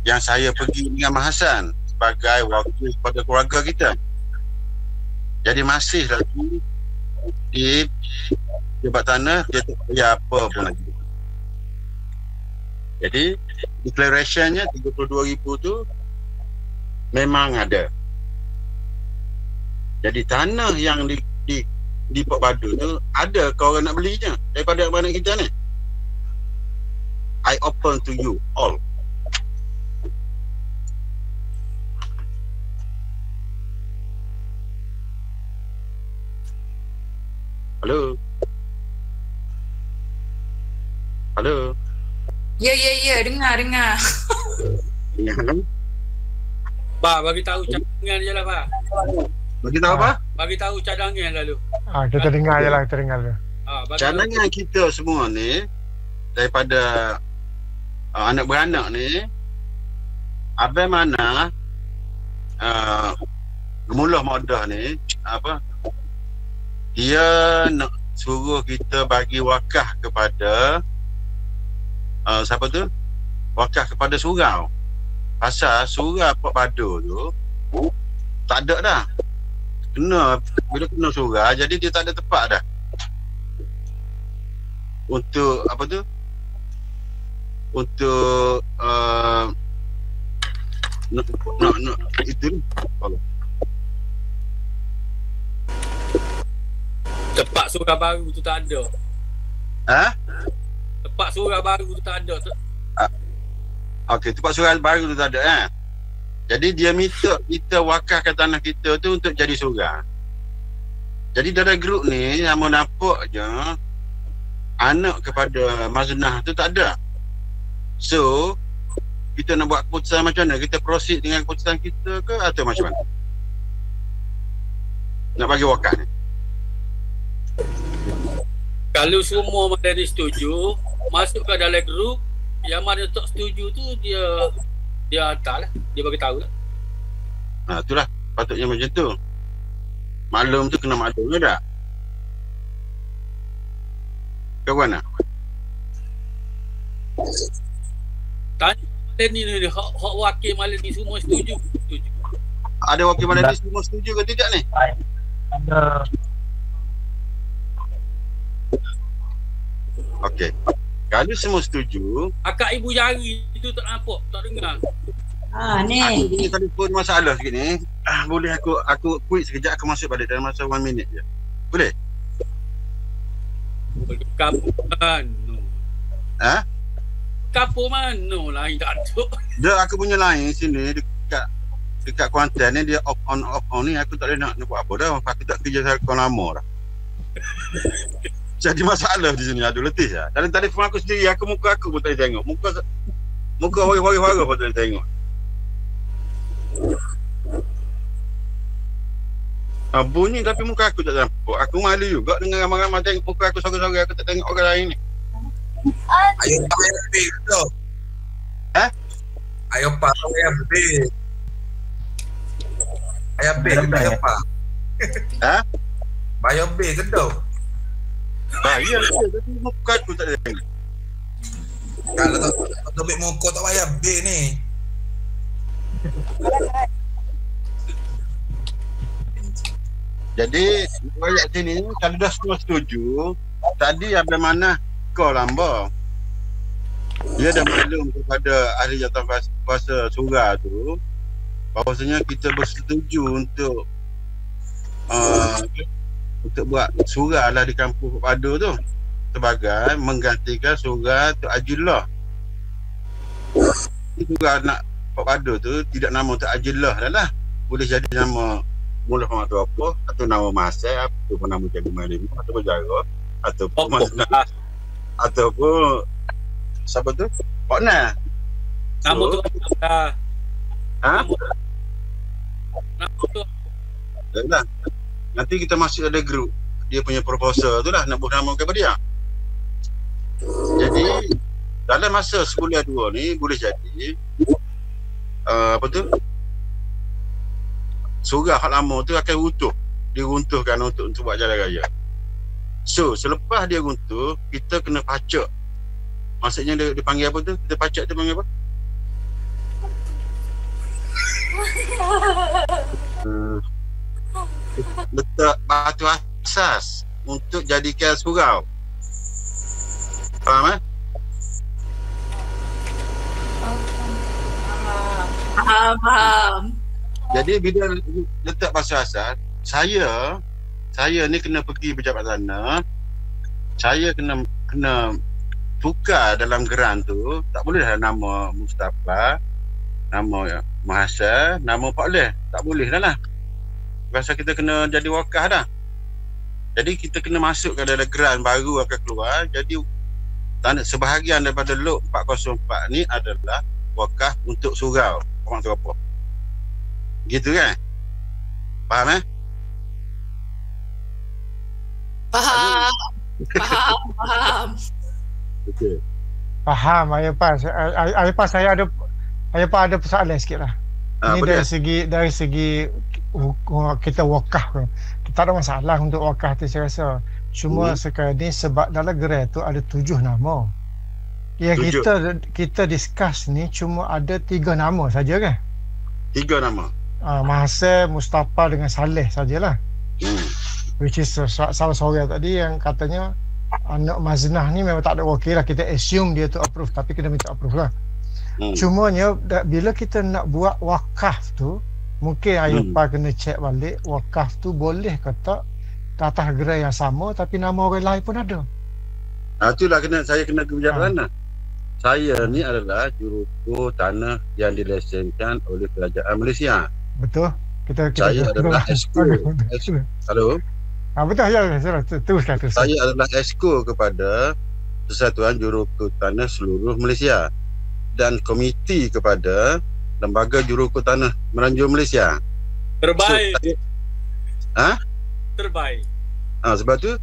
yang saya pergi dengan Mahasan sebagai wakil kepada keluarga kita. Jadi masih lagi di pejabat tanah dia tak bayar apa pun lagi jadi declarationnya 32,000 tu memang ada. Jadi tanah yang di di di Port Badu tu ada kau orang nak belinya daripada mana kita ni. I open to you all. Halo. Halo. Ya ya ya, dengar dengar. Ya kan? Pak, bagi tahu cadangan je lah, Pak. Bagi tahu apa? Bagi tahu cadangan lalu. Ah, kita dengar je lah, kita dengar dulu. Ah, bagi Cadangan kita semua ni daripada uh, anak beranak ni abang mana uh, gemulah modah ni apa dia nak suruh kita bagi wakaf kepada uh, siapa tu? Wakaf kepada surau. Pasal surau Port Badu tu tak ada dah. Kena bila kena surau jadi dia tak ada tempat dah. Untuk apa tu? Untuk uh, nak, nak, nak itu tempat surau baru tu tak ada. ha? Tempat surau baru tu tak ada. Tu- Okey, tempat surau baru tu tak ada eh. Jadi dia minta kita wakafkan tanah kita tu untuk jadi surau. Jadi dalam grup ni yang mau nampak je anak kepada Maznah tu tak ada. So kita nak buat keputusan macam mana? Kita proceed dengan keputusan kita ke atau macam mana? Nak bagi wakaf ni. Kalau semua mana ni setuju, masuk ke dalam grup, yang mana tak setuju tu dia dia hantar lah. Dia bagi tahu lah. Ha, itulah patutnya macam tu. Maklum tu kena maklum ke tak? Kawan nak? Tanya Malan ni ni hak, hak wakil Malan ni semua setuju. Setuju. Ada wakil badan ni semua setuju ke tidak ni? Ada Okey. Kalau semua setuju, Akak ibu jari itu tak nampak, tak dengar. Ha ni. aku punya telefon masalah sikit ni. Ah, boleh aku aku quit sekejap aku masuk balik dalam masa 1 minit je. Boleh? Kapur mana? Ha? Kapur mana lain tak ada. Dia aku punya lain sini dekat dekat Kuantan ni dia off on off on ni aku tak boleh nak, nak buat apa dah. Aku tak kerja telefon lama dah. Jadi masalah di sini ada letih lah. Dalam telefon aku sendiri aku muka aku pun tak boleh tengok. Muka muka wari-wari pun tak boleh tengok. Ah, bunyi tapi muka aku tak nampak. Aku malu juga dengan ramai-ramai tengok muka aku sorang-sorang aku tak tengok orang lain ni. Ayo pak ayam B tu. Eh? Ayo pak ayam B. Ayam B ke ayam pak? Ha? Ayam B ke tu? Ah, ya, ya, tapi muka aku tak tengok. Kalau tak tak ambil tak payah B ni. Jadi ayat sini kalau dah semua setuju, tadi ada mana kau lamba. Dia dah maklum kepada ahli kuasa, kuasa surah tu bahawasanya kita bersetuju untuk uh, untuk buat surah lah di kampung Padu tu sebagai menggantikan surah tu Ajillah. Surah anak Pak Padu tu tidak nama tu Ajillah dah lah. Boleh jadi nama mula orang tu apa atau nama masa ataupun nama jadi malim ataupun jara ataupun masna ataupun siapa tu Pak Na Nama tu apa? ha Nama tu lah. Nanti kita masuk ada grup dia punya proposal tu lah nak buat nama kepada dia. Jadi dalam masa sebulan dua ni boleh jadi uh, apa tu? Surah hak lama tu akan runtuh. Diruntuhkan untuk untuk buat jalan raya. So selepas dia runtuh kita kena pacak. Maksudnya dia, dia panggil apa tu? Kita pacak dia panggil apa? Hmm, letak batu asas untuk jadikan surau faham eh Faham, faham. Jadi bila letak pasal asas, saya saya ni kena pergi pejabat tanah. Saya kena kena tukar dalam geran tu, tak boleh lah nama Mustafa, nama Mahasa, nama Pak Leh. Tak boleh dah lah. Rasa kita kena jadi wakah dah. Jadi kita kena masukkan dalam geran baru akan keluar. Jadi tanda sebahagian daripada log 404 ni adalah wakaf untuk surau orang terapa. Gitu kan? Faham eh? Faham. Faham, faham. Okey. Faham Ayah Pas. Ayah Pas saya ada Ayah Pas ada persoalan sikit lah. Ah, Ini boleh. dari segi dari segi kita wakaf. Kita ada masalah untuk wakaf tu saya rasa. Cuma Hmm. sekarang ni sebab dalam gerai tu ada tujuh nama. Yang Tujuh. kita kita discuss ni cuma ada tiga nama saja kan? Tiga nama. Uh, Mahasa, Mustafa dengan Saleh sajalah. Hmm. Which is uh, sa- salah seorang tadi yang katanya anak Maznah ni memang tak ada wakil lah. Kita assume dia tu approve tapi kena minta approve lah. Hmm. Cumanya bila kita nak buat wakaf tu mungkin ayah Hmm. pa kena check balik wakaf tu boleh ke tak atas gerai yang sama tapi nama orang lain pun ada. Ah itulah kena saya kena ke pejabat Ah. tanah. Saya ni adalah juruku tanah yang dilesenkan oleh kerajaan Malaysia. Betul? Kita kita Saya adalah esko. Halo. Ah betul ya ya terus teruskan teruskan. Saya adalah esko kepada Persatuan Juruku Tanah seluruh Malaysia dan komiti kepada Lembaga Juruku Tanah Meranjur Malaysia. Terbaik. So, ha? Terbaik. Ha, sebab tu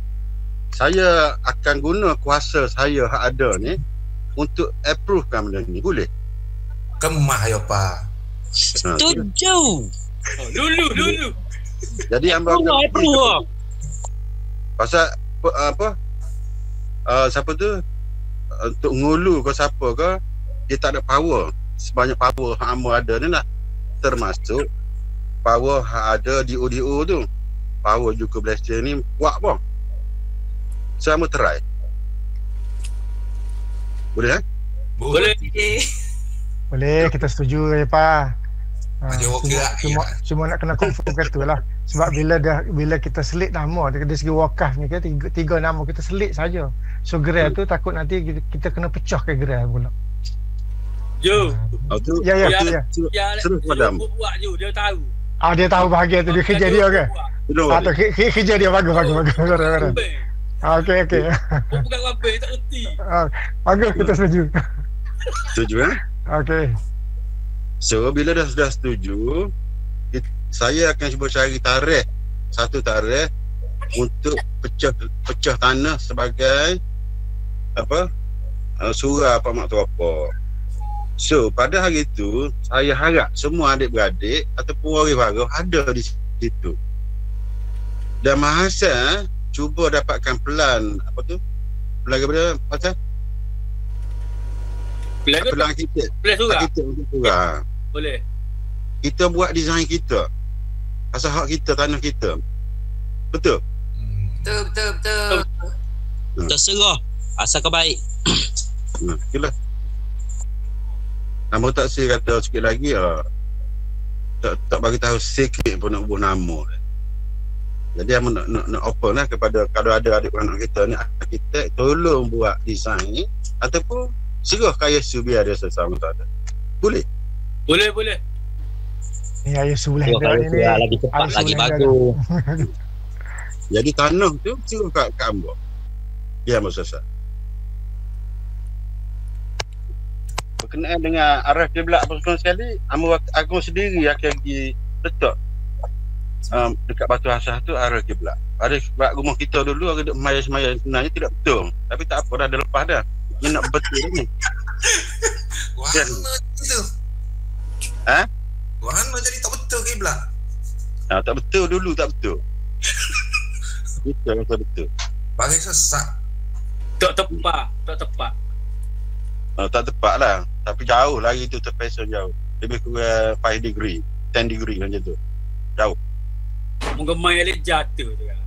saya akan guna kuasa saya hak ada ni untuk approvekan benda ni. Boleh? Kemah ya pak. Ha, Setuju. Oh, dulu, dulu. Jadi hamba lah. Pasal apa, apa uh, siapa tu untuk ngulu ke siapa ke dia tak ada power sebanyak power hak hamba ada ni lah termasuk power hak ada di ODO tu power juga blaster ni kuat pun so hamba try boleh eh Boleh. Boleh, kita setuju ya Pak. Ha, cuma, lah, cuma, ya. cuma nak kena confirm kata lah. Sebab bila dah bila kita selit nama dari segi wakaf ni kan tiga, tiga nama kita selit saja. So gerai tu takut nanti kita, kita kena pecah ke gerai pula. Jo. oh, tu Ya ya ya. Terus padam. Jo buat je, dia tahu. Ah dia tahu bahagian tu dia kerja dia ke? Belum Ah tu ke- ke- kerja dia bagus bagus bagus. Ah okey okey. Bukan wabeh, tak erti. Ah, bagus kita setuju. setuju eh Okey. So bila dah sudah setuju Saya akan cuba cari tarikh Satu tarikh Untuk pecah pecah tanah sebagai Apa uh, Surah Pak Mak Terapa So pada hari itu Saya harap semua adik-beradik Ataupun waris baru ada di situ. Dan Mahasiswa Cuba dapatkan pelan Apa tu? Pelan kepada Pasal Pelan ke Pelan kita. Pelan surah? Kita untuk surah Boleh. kita buat design kita. Asal hak kita tanah kita. Betul? Betul, betul, betul. Terserah. Asal kau baik. nah itulah nama tak saya kata sikit lagi ah, tak tak bagi tahu sikit pun nak buat nama jadi aku nak, nak, nak open lah kepada kalau ada adik anak kita ni arkitek tolong buat design ni ataupun serah kaya su biar dia sesama tak ada boleh Boleh, boleh. Ni ayah kalau ni. surah lagi cepat lagi bagus. jadi tanah tu serah kat, kat hamba biar masa selesai berkenaan dengan arah kiblat semua sekali Amu Agung sendiri akan pergi letak um, dekat batu asas tu arah kiblat ada sebab rumah kita dulu ada semaya-semaya sebenarnya tidak betul tapi tak apa dah ada lepas dah ni nak betul ni Warna tu. ha? Warna jadi tak betul kiblat. ha, tak betul dulu tak betul betul betul betul Bagi sesak. Tak tepat, tak tepat. ha, tak tepat lah tapi jauh lagi tu terpesong jauh lebih kurang 5 degree 10 degree macam tu jauh Menggemai alik jatuh tu kan.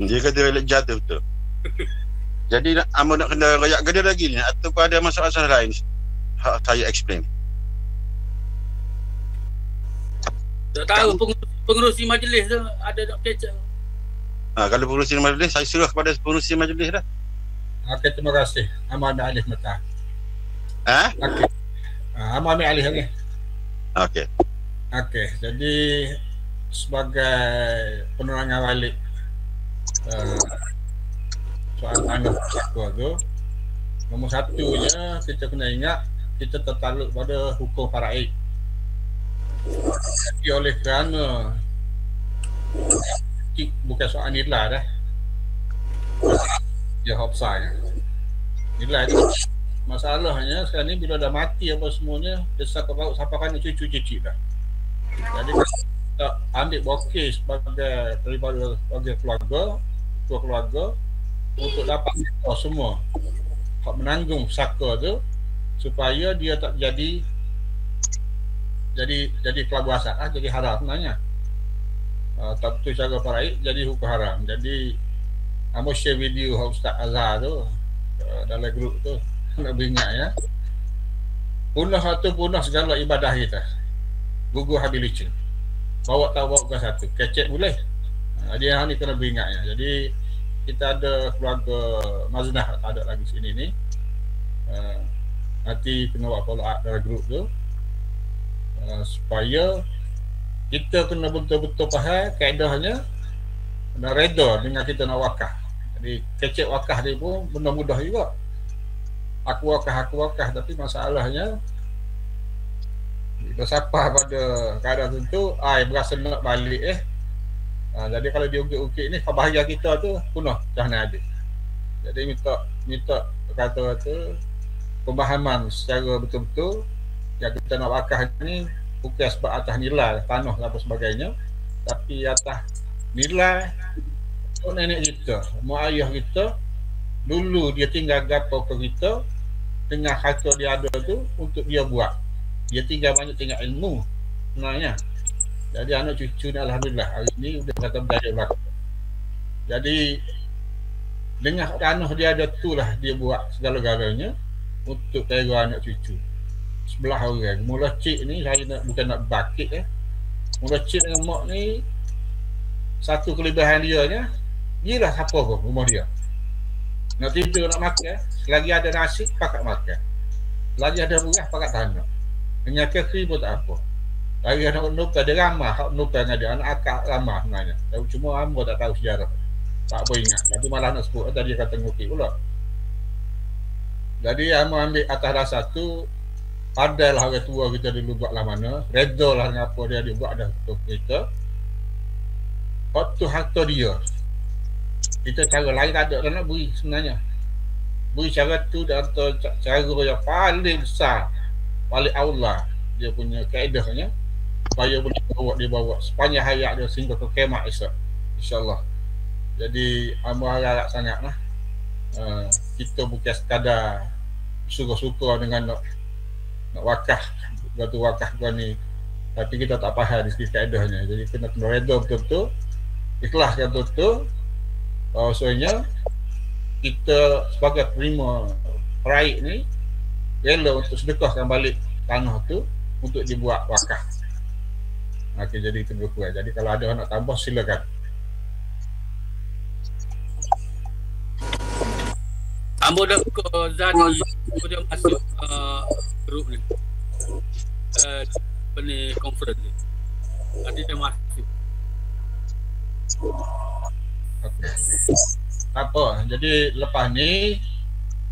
Dia kata elok jatuh betul. Jadi nak amo nak kena rayak gede lagi ni ataupun ada masalah-masalah lain ha, saya explain. Tak tahu pengurusi, pengurusi majlis tu ada nak kecek. Ha, kalau pengurusi majlis saya suruh kepada pengurusi majlis dah. Okey, terima kasih. Amal ambil alih mata. Ha? Okey. Amal ambil alih. Okey. Okey, jadi sebagai penerangan balik uh, soal tanah sakwa tu nombor satunya kita kena ingat kita tertakluk pada hukum faraid jadi oleh kerana bukan soal nilai dah dia hopsanya nilai tu masalahnya sekarang ni bila dah mati apa semuanya desak ke bawah sampai kan cucu-cucu dah. Jadi kita ambil bokeh sebagai daripada sebagai keluarga ketua keluarga untuk dapat kita semua. Hak menanggung saka tu supaya dia tak jadi jadi jadi kelabu asal ah jadi haram sebenarnya. Uh, tak betul cara paraik jadi hukum haram. Jadi Amo share video Ustaz Azhar tu uh, dalam grup tu beringat ya. Punah satu punah segala ibadah kita. Gugur habis licin. Bawa bawa ke satu. Kecek boleh. Ha, dia yang ni kena beringat ya. Jadi kita ada keluarga Maznah ada lagi sini ni. Uh, nanti kena buat follow up dalam grup tu. Uh, supaya kita kena betul-betul faham kaedahnya dan reda dengan kita nak wakaf jadi kecek wakaf dia pun benda mudah juga aku wakaf tapi masalahnya bila siapa pada keadaan tentu ai berasa nak balik eh. Ha, jadi kalau dia ukit-ukit ni kebahagiaan kita tu punah cahaya ada. Jadi minta minta kata-kata pemahaman secara betul-betul yang kita nak wakaf ni bukan sebab atas nilai tanah dan apa sebagainya tapi atas nilai nenek kita mak ayah kita dulu dia tinggal gapo ke kita dengan harta dia ada tu untuk dia buat. Dia tinggal banyak tinggal ilmu sebenarnya. Jadi anak cucu ni Alhamdulillah hari ni dia kata berjaya berlaku jadi dengan tanah dia ada tu lah dia buat segala-galanya untuk kira anak cucu. Sebelah orang. Mula cik ni saya nak bukan nak bakit eh. Mula cik dengan mak ni satu kelebihan dia nya dia lah siapa pun rumah dia nak tidur nak makan selagi ada nasi pakat makan. Selagi ada beras pakat tanah. Hanya kekri pun tak apa. Lagi anak nuka dia ramah. Hak nuka dengan dia anak akak ramah sebenarnya. Cuma hamba tak tahu sejarah. Tak apa ingat. Tapi malah nak sebut tadi kata ngukit pula. Jadi hamba ambil atas dasar tu Padahal orang tua kita dulu buat lah mana. Reda lah dengan apa dia dia buat dah untuk kita Waktu harta dia Kita cara lain tak ada nak beri sebenarnya. Beri cara tu dan cara yang paling besar. Paling Allah Dia punya kaedahnya Supaya boleh bawa dia bawa Sepanjang hayat dia sehingga ke kemat esok. InsyaAllah. Jadi Amba harap sangat lah. Uh, Kita bukan sekadar Suka-suka dengan nak nak wakah batu wakah kau ni. Tapi kita tak faham di sisi kaedahnya. Jadi kena kena reda betul-betul. Ikhlas kan bahawasanya kita sebagai terima raik ni rela untuk sedekahkan balik tanah tu untuk dibuat wakah okay, jadi itu berkurang jadi kalau ada nak tambah silakan. Ambo dah ke Zani Kemudian masuk uh, Grup ni. Uh, Apa ni Conference ni. Tadi dia masuk okay. apa. Jadi lepas ni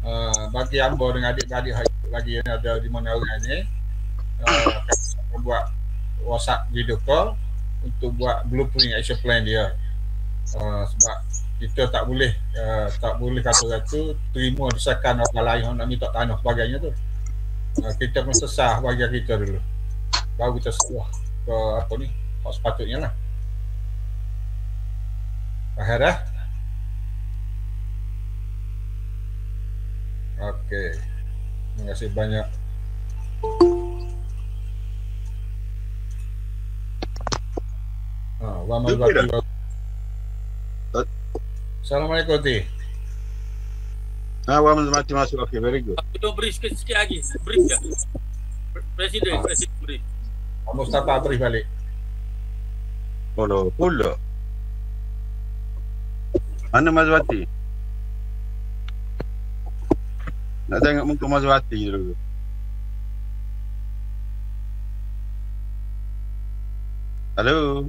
uh, Bagi Ambo dengan adik-adik Lagi yang ada di mana orang ni uh, Akan buat WhatsApp video call Untuk buat blueprint action plan dia. Uh, Sebab kita tak boleh uh, tak boleh kata kata terima desakan orang lain yang nak minta tanah sebagainya tu. Uh, kita pun sesah bagi kita dulu. Baru kita sebuah ke apa ni sepatutnya lah Dah? Okey. Terima kasih banyak. Ah, wa ma Assalamualaikum Ti. Ah, wa mati masuk. Okay, very good. Kita beri sikit lagi. Beri ya. Presiden, presiden beri. Mustafa beri balik. Polo, polo. Mana Mazwati? Nak tengok muka Mazwati dulu. Halo.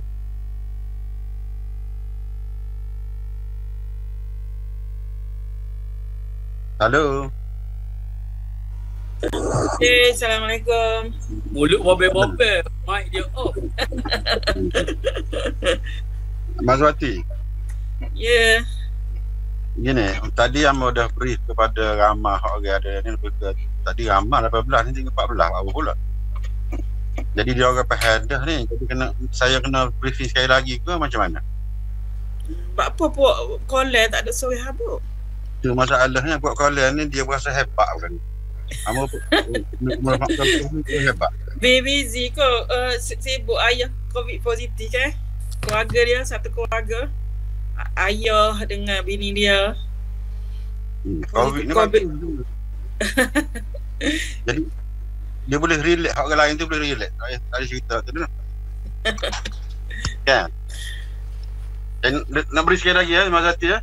Halo. Okay, Assalamualaikum. Mulut bobel-bobel. Mic dia off. Mazwati. Ya. Yeah. Gini, tadi Amma dah brief kepada ramah orang ada ni lebih ke tadi ramah 18 ni tinggal 14 apa pula. Jadi dia orang faham dah ni. Jadi kena saya kena briefing sekali lagi ke macam mana? Sebab apa buat call tak ada suara habuk? tu masalahnya buat kalian ni dia berasa hebat kan Amo hebat. Baby Z ko uh, sibuk ayah COVID positif kan. Keluarga dia satu keluarga. Ayah dengan bini dia. Hmm, COVID ni COVID. Jadi dia boleh relax orang lain tu boleh relax. Ayah ada cerita tu dah. kan? Dan nak beri sekali lagi ya Mas Ati ya.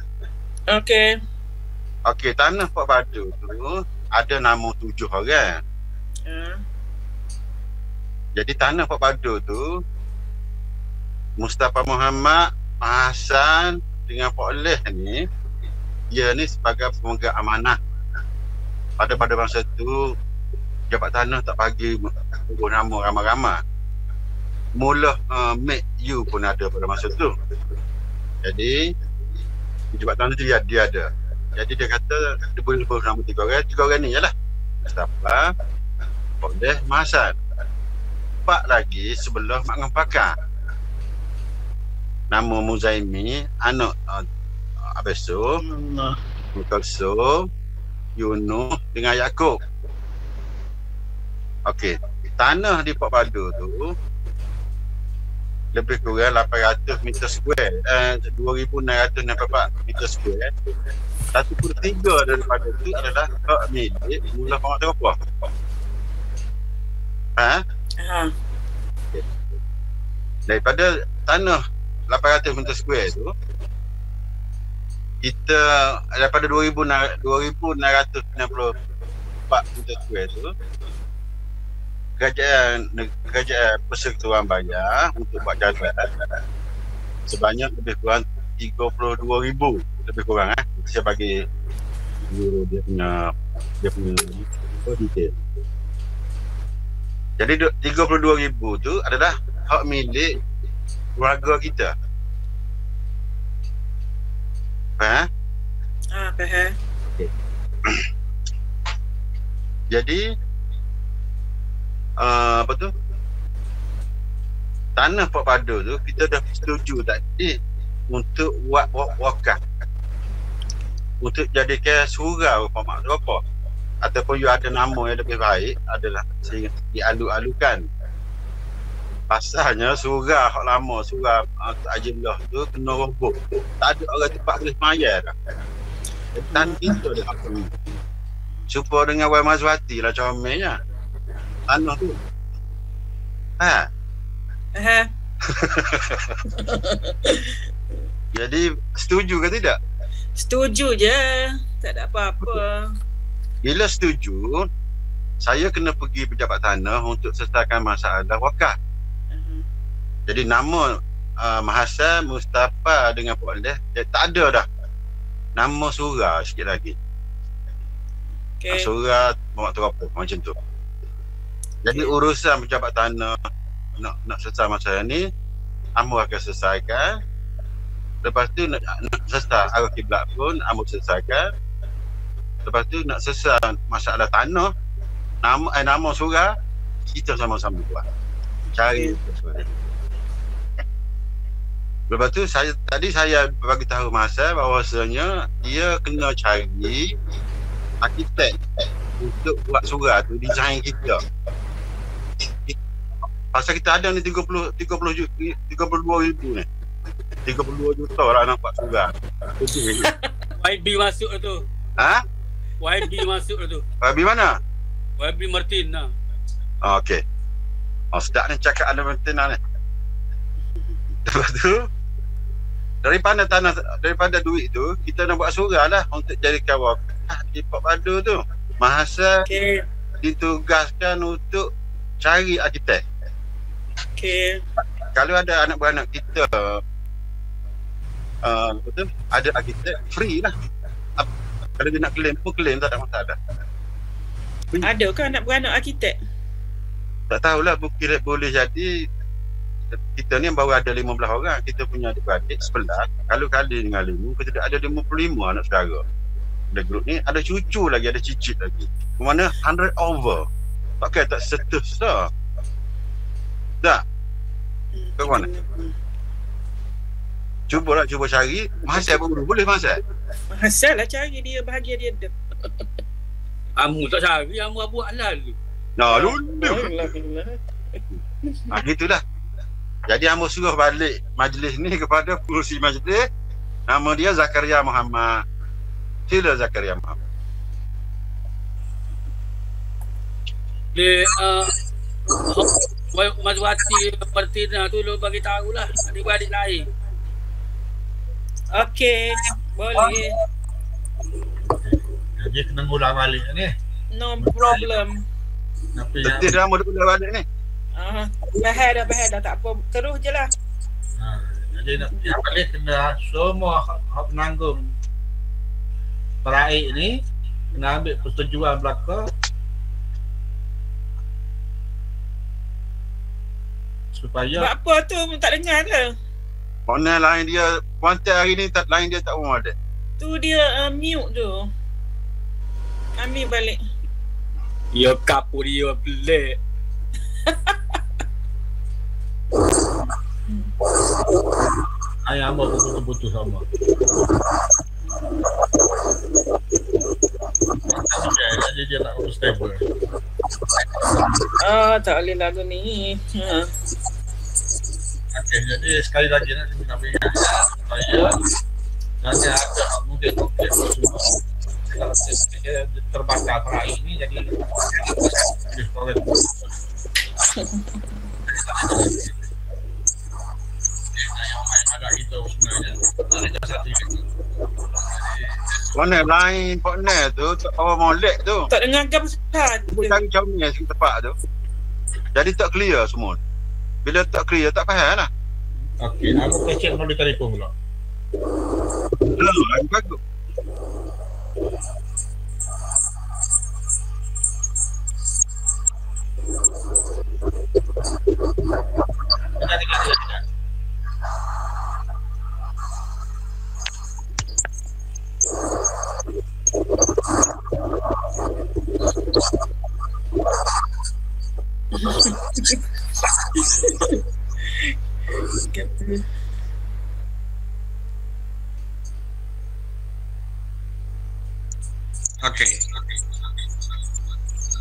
Okay. Okey, tanah Pak Badu tu ada nama tujuh orang. Hmm. Jadi tanah Pak Badu tu Mustafa Muhammad Hasan dengan Pak Leh ni dia ni sebagai pemegang amanah. Pada pada masa tu jabat tanah tak bagi guna nama ramai-ramai. Mula uh, make you pun ada pada masa tu. Jadi jabat tanah tu dia, dia ada. Jadi dia kata dia boleh sebut nama tiga orang, tiga orang ni je lah. Mustafa, Poleh, Mahasan. Empat lagi sebelah Mak Ngam Pakar. Nama Muzaimi anak uh, Abeso Mukalsum Yunus dengan Yakub Okey, tanah di Pak Padu tu lebih kurang 800 meter square eh, 2664 meter square satu per tiga daripada itu adalah hak milik mula Pak apa? Ha? Ha. Daripada tanah 800 meter square tu kita daripada 2000 na- 2694 meter square tu kerajaan kerajaan persekutuan bayar untuk buat jalan sebanyak lebih kurang 32,000 lebih kurang eh. Saya bagi dia punya dia punya detail. Jadi du- 32,000 tu adalah hak milik keluarga kita Faham? Ah, faham. Jadi uh, apa tu? Tanah Pak Padu tu kita dah setuju tadi untuk buat wa- wakaf. Untuk jadikan surau apa maksud apa? Ataupun you ada nama yang lebih baik adalah sehingga dialu-alukan. Pasalnya surah hak lama surah uh, Ajillah tu kena roboh. Tak ada orang tempat boleh semayar dah. Dan kita dah Supaya dengan Wai Mazwati lah comelnya. Tanah tu. Ha. Ha. Jadi setuju ke tidak? Setuju je. Tak ada apa-apa. Bila setuju, saya kena pergi pejabat tanah untuk selesaikan masalah wakaf. Jadi nama uh, Mahasa Mustafa dengan Pak Leh dia tak ada dah. Nama surah sikit lagi. Okay. Surah Muhammad Terapu macam tu. Jadi urusan pejabat tanah nak nak selesai masalah ni Ambo akan selesaikan. Lepas tu nak, nak selesai arah kiblat pun Ambo selesaikan. Lepas tu nak selesai masalah tanah nama eh, nama surah kita sama-sama buat. Cari surah. Lepas tu saya tadi saya bagi tahu masa bahawasanya dia kena cari arkitek untuk buat surah tu design kita. Pasal kita ada ni 30 30 juta 32 ribu ni. 32 juta orang nak buat surah. YB masuk lah tu. Ha? YB masuk lah tu. Babi mana? YB Martin lah. Oh, okey. Oh, sedap ni cakap ada maintenance ni. Lepas tu daripada tanah daripada duit tu kita nak buat surah lah untuk jadikan wakaf di Pak Padu tu. Mahasa okay. ditugaskan untuk cari arkitek. Okay. Kalau ada anak beranak kita uh, tu, ada arkitek free lah. Kalau dia nak claim pun claim tak ada masalah. Ada ke anak beranak arkitek? Tak tahulah mungkin boleh jadi kita ni baru ada 15 orang kita punya adik-beradik 11 kalau kali dengan 5 kita ada 55 anak saudara. Ada grup ni ada cucu lagi ada cicit lagi. Mana 100 over. Pakai tak setus dah. Tak ke mana? cuba lah cuba cari. Masa apa boleh masa Asal lah cari dia bahagia dia. Ada. Amu tak cari, Amu buat halal tu. nah lulu ha, gitulah jadi Amos suruh balik majlis ni kepada pengurusi majlis nama dia Zakaria Muhammad sila Zakaria Muhammad Dia uh, Mazwati Martina tu lu bagi tahu lah adik-adik lain. Okey, boleh. Jadi kena ngulang balik ni. No problem. Tapi Betul dah mau dia balik ni Ah, bahar dah, bahar dah. Tak apa. Terus je lah. Ha, jadi nak yang balik kena semua hak penanggung peraik ni kena ambil persetujuan belaka supaya Buat apa tu? Tak dengar ke? mana lain dia kuantai hari ni tak lain dia tak mau ada Tu dia uh, mute tu. Ambil balik. Ya kapu dia pelik. Air hamba pun betul-betul sama. Jadi dia tak perlu stable. Ah, tak boleh lagu ni. Ha. Okey, jadi sekali lagi nak saya nak beri supaya nanti ada mungkin okey semua. Kalau saya terbakar terakhir ni jadi lebih Ada itu sebenarnya. Ada satu Mana lain partner tu, tak power molek tu. Tak dengar gam sangat. Cuba cari jauh ni yang tepat tu. Jadi tak clear semua. Bila tak clear, tak faham lah. Okey, aku kena check melalui telefon pula. Lah, aku bagus. Okey.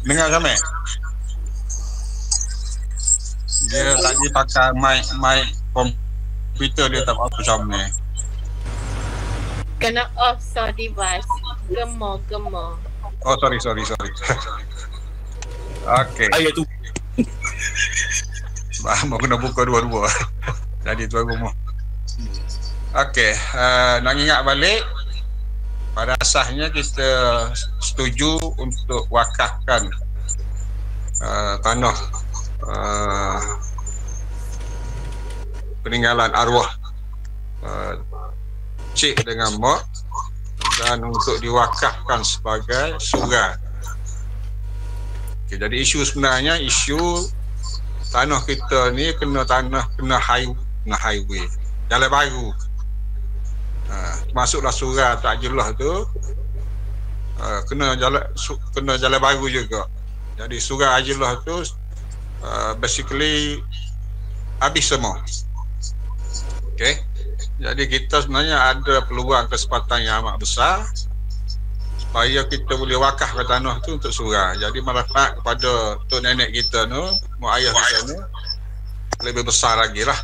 Dengar kami? Dia tadi pakai mic mic komputer dia tak apa macam ni. Kena off so device. Gemar, gemar. Oh sorry sorry sorry. Okey. Ayat tu. Mau kena buka dua-dua. Jadi tuan rumah. Okey, uh, nak ingat balik pada asasnya kita setuju untuk wakafkan uh, tanah uh, peninggalan arwah uh, cik dengan mak dan untuk diwakafkan sebagai surga. Okay, jadi isu sebenarnya isu tanah kita ni kena tanah kena highway, kena highway jalan baru Ha, masuklah surah takjilah tu ha, kena jalan su, kena jalan baru juga. Jadi surah ajilah tu uh, basically habis semua. Okey. Jadi kita sebenarnya ada peluang kesempatan yang amat besar supaya kita boleh wakaf ke tanah tu untuk surah. Jadi manfaat kepada tok nenek kita tu, mak ayah kita tu lebih besar lagi lah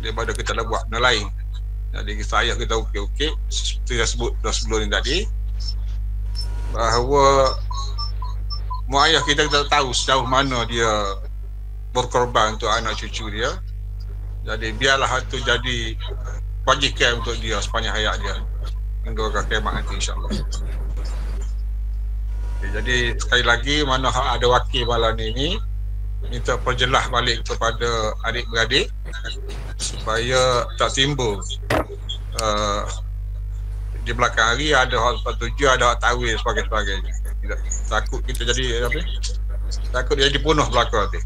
daripada kita dah buat benda lain. Jadi saya kita okey-okey seperti dah sebut dah sebelum ni tadi bahawa mak ayah kita kita tahu sejauh mana dia berkorban untuk anak cucu dia. Jadi biarlah itu jadi bajikan untuk dia sepanjang hayat dia. Hingga ke kiamat nanti insyaAllah. Okay, jadi sekali lagi mana ada wakil malam ini minta perjelas balik kepada adik-beradik supaya tak timbul uh, di belakang hari ada hal setuju ada hak tawil sebagainya tidak takut kita jadi apa takut dia jadi punuh belakang nanti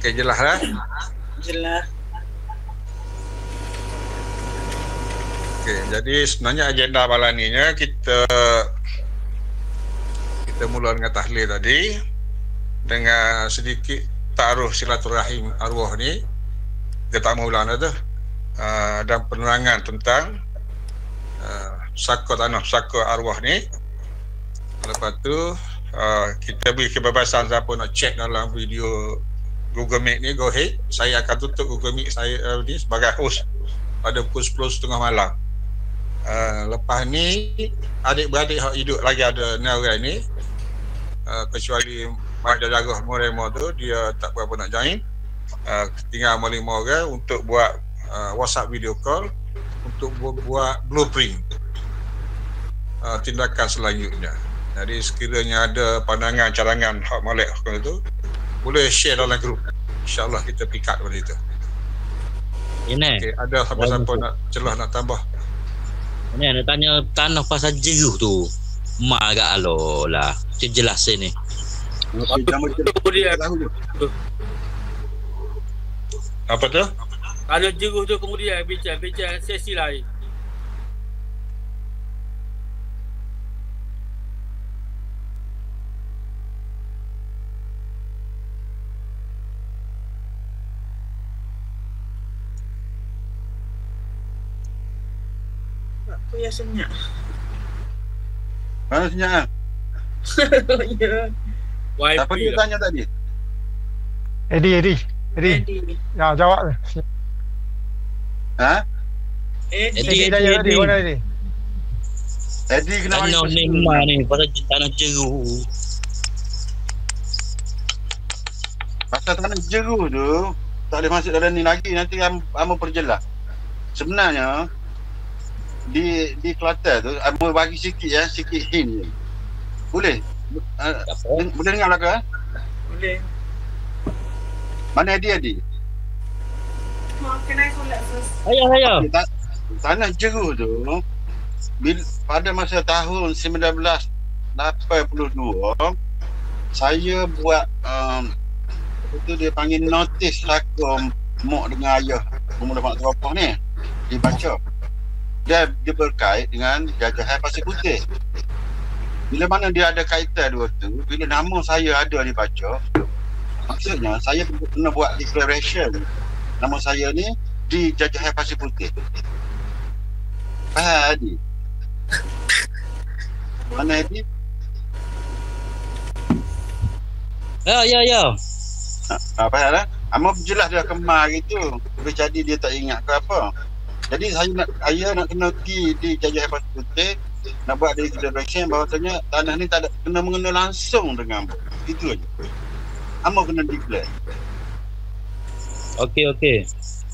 Okey jelas lah. Jelas. Okey jadi sebenarnya agenda malam ni nya kita kita mula dengan tahlil tadi dengan sedikit taruh silaturahim arwah ni. Dia tak maulana tu. Uh, dan penerangan tentang uh, saka tanah saka arwah ni. Lepas tu uh, kita beri kebebasan siapa nak check dalam video Google Meet ni go ahead. Saya akan tutup Google Meet saya uh, ni sebagai host pada pukul 10.30 malam. Uh, lepas ni adik-beradik yang hidup lagi ada Nelrai ni uh, kecuali Mahdi Darah Moremo tu dia tak berapa nak join. Uh, tinggal sama lima orang untuk buat uh, WhatsApp video call untuk bu- buat blueprint uh, tindakan selanjutnya. Jadi sekiranya ada pandangan cadangan hak malik itu boleh share dalam grup insyaAllah kita pick up pada itu Ini. okay, ada siapa-siapa nak celah nak tambah Ni nak tanya tanah pasal jeruh tu. Mak agak alo lah. Macam jelas ni. Apa tu? Ada jeruh tu kemudian bincang-bincang sesi lain. Yang senyap. Mana senyap kan? ya. Siapa dia tanya tadi? Eddie, Eddie. Eddie. Eddie. Ya, jawab. Ha? Eddie. Eddie, tanya tadi. Mana Eddie? Eddie kena mari Tanah pasal- Neymar ni pasal tanah jeru. Pasal tanah jeru tu tak boleh masuk dalam ni lagi nanti am amo perjelas. Sebenarnya di di Kelantan tu amo bagi sikit ya, sikit hint je. Boleh? Uh, boleh dengar belakang? eh? Boleh. Mana Eddie Eddie? Mak, can I solat first? Ayah, ayah. Okay, ta- tanah jeru tu bil, pada masa tahun 1982 saya buat um, itu dia panggil notis lakum mak dengan ayah umur mak teropong ni dibaca dia, dia berkait dengan jajahan pasir putih. Bila mana dia ada kaitan dua tu bila nama saya ada dibaca maksudnya saya kena buat declaration nama saya ni di jajahan pasir putih. Faham Adi? Mana Adi? Ya, ya, ya. apa lah Amal jelas dia kemar gitu. Boleh jadi dia tak ingat ke apa Jadi saya nak saya nak kena pergi di jajah pasir putih Nak buat dari declaration bahawasanya tanah ni tak ada kena mengena langsung dengan Itu aja. Amal kena declare. Okey, okey.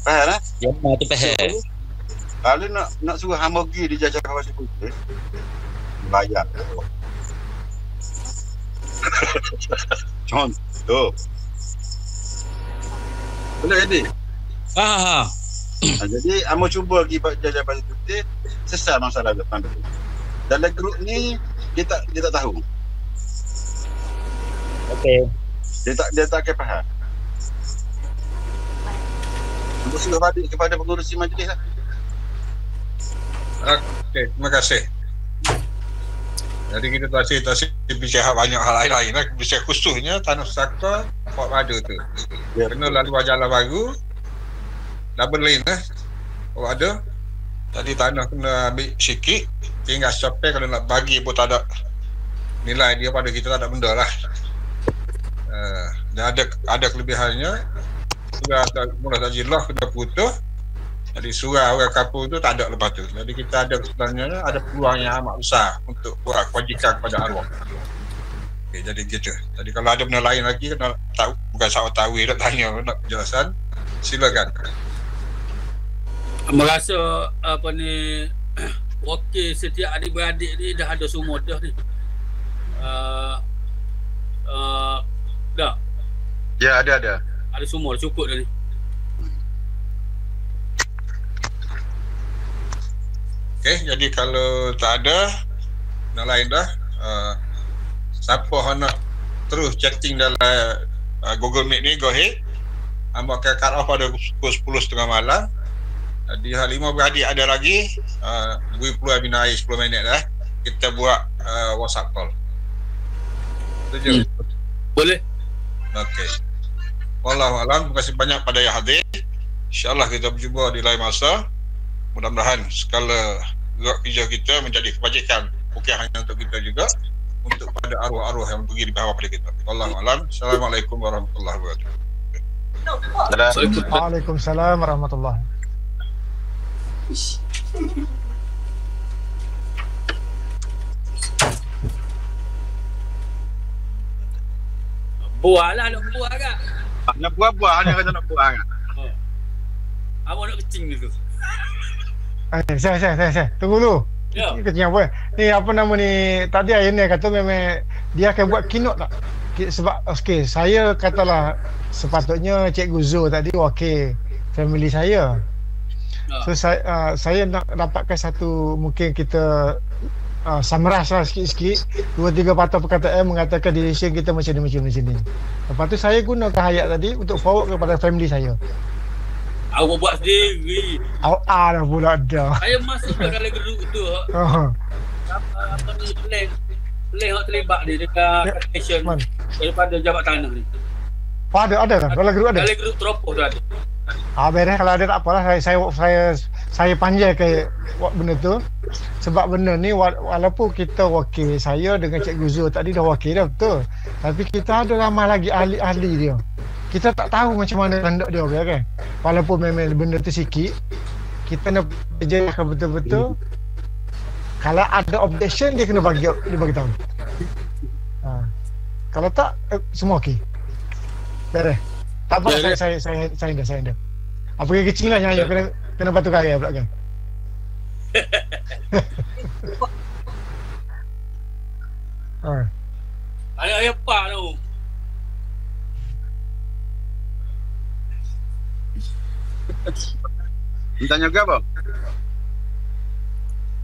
Faham lah Jemaah tu faham. Kalau nak nak suruh Amal pergi di jajah pasir putih Bayar. Contoh. Boleh Adi? Ah, ha. Jadi Amo cuba pergi buat jajah pasir putih Sesat masalah depan tu Dalam grup ni Dia tak dia tak tahu Okey. Dia tak dia tak akan faham Amo suruh balik kepada pengurusi majlis lah Okey, terima kasih. Jadi kita tasik tasik bicara banyak hal lain-lain lah. Bicara khususnya Tanah Saka Fort Mada tu. Ya. Kena lalu jalan baru. Double lane lah. Fort Mada. Jadi tanah kena ambil sikit. Tinggal sampai kalau nak bagi pun tak ada nilai dia pada kita tak ada benda lah. Uh, dan ada ada kelebihannya sudah mula tak jilah kena putus jadi surah orang kapur tu tak ada lepas tu. Jadi kita ada sebenarnya ada peluang yang amat besar untuk buat kewajikan kepada arwah. Okay, jadi gitu. Jadi kalau ada benda lain lagi kena tahu bukan sahabat tahu nak tanya nak penjelasan silakan. Merasa apa ni wakil setiap adik-beradik ni dah ada semua dah ni. Uh, uh, dah Ya ada ada ada semua dah cukup dah ni. Okey, jadi kalau tak ada benda lain dah uh, siapa nak terus chatting dalam uh, Google Meet ni go ahead. Hamba akan cut off pada pukul 10.30 malam. Jadi hal lima beradik ada lagi uh, 20 bina air 10 minit dah. Kita buat uh, WhatsApp call. Setuju? Hmm. Boleh. Okey. Wallahualam, terima kasih banyak pada yang hadir. InsyaAllah kita berjumpa di lain masa. Mudah-mudahan skala gerak kerja kita menjadi kebajikan bukan hanya untuk kita juga untuk pada arwah-arwah yang pergi di bawah pada kita. Wallahualam. Assalamualaikum warahmatullahi wabarakatuh. Waalaikumsalam warahmatullahi Buah lah nak buah kan. Nak buah-buah Hanya kata nak buah kan Awak nak kecing tu. Eh, saya, saya, saya, saya. Tunggu dulu. Ya. Ni kecil apa? Ni apa nama ni? Tadi Ayana kata memang dia akan buat keynote tak? Sebab okey, saya katalah sepatutnya Cikgu Zo tadi wakil family saya. So saya uh, saya nak dapatkan satu mungkin kita uh, samaras lah sikit-sikit dua tiga patah perkataan mengatakan decision kita macam ni macam ni macam ni. Lepas tu saya gunakan hayat tadi untuk forward kepada family saya. Awak buat sendiri. Awak ah dah pula dah. Saya masuk ke dalam grup tu. Oh. Apa, apa ni plan plan hak terlibat ni dekat station daripada jabat tanah ni. Oh, ada ada? Dalam grup ada. Dalam grup teropos tu ada. Ah beres kalau ada tak apalah saya saya saya, saya panjang ke buat benda tu. Sebab benda ni wa- walaupun kita wakil saya dengan Cikgu Zul tadi dah wakil dah betul. Tapi kita ada ramai lagi ahli-ahli dia. Kita tak tahu macam mana hendak dia okay, kan walaupun memang benda tu sikit kita nak kerjakan betul-betul. Kalau ada objection dia kena bagi dia bagi tahu. Ha. kalau tak eh, semua okey. Beres tak apa saya saya saya saya dah saya dah apa yang kecil lah yang kena kena batu kaya pula kan ha. Ayah-ayah pak tu. Tanya ke apa?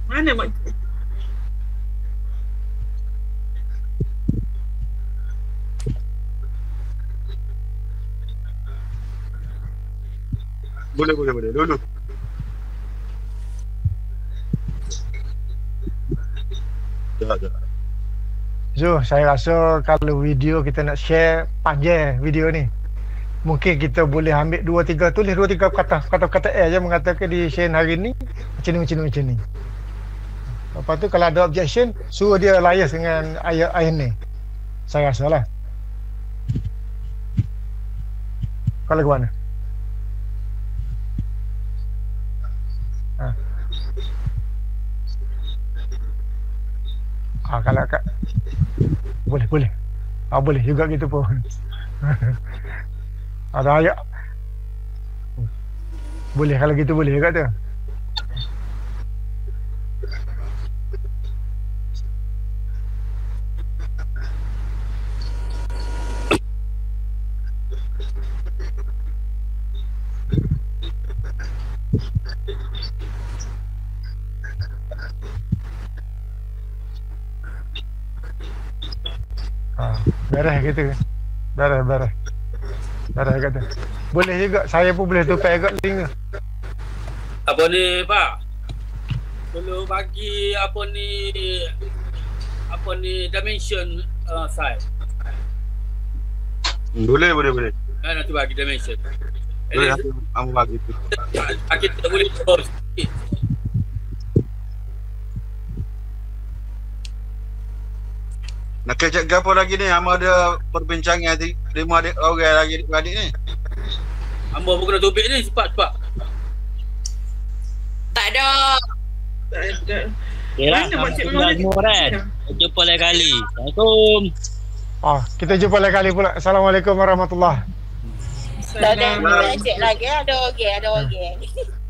Mana mak Boleh, boleh, boleh. Dulu. Dah. So saya rasa kalau video kita nak share panjang video ni Mungkin kita boleh ambil dua tiga tulis dua tiga kata kata-kata air je mengatakan di share hari ni macam ni macam ni macam ni. Lepas tu kalau ada objection suruh dia layas dengan ayat ayat ni. Saya rasa lah. Kalau ke mana? Kalau kat boleh boleh. Ah boleh juga gitu pun. Ada ayat. Boleh kalau gitu boleh juga tu. Beres gitu. Beres beres. Beres kata. Boleh juga saya pun boleh tukar juga link tu. Apa ni Pak? Perlu bagi apa ni apa ni dimension uh, size. Hmm, Boleh, boleh, boleh. Kan nanti bagi dimension. Boleh, aku, aku bagi tu. kita boleh tahu Nak ke apa lagi ni? Hamba ada perbincangan ti- lima adik orang lagi adik ni. Hamba pun kena tubik ni cepat-cepat. Tak ada. tak ada. Yelah, Mana Makcik. Jumpa lain kali. Assalamualaikum. Ah, kita jumpa lain kali pula. Assalamualaikum warahmatullahi Tak ada cek lagi. Ada orang, ada orang.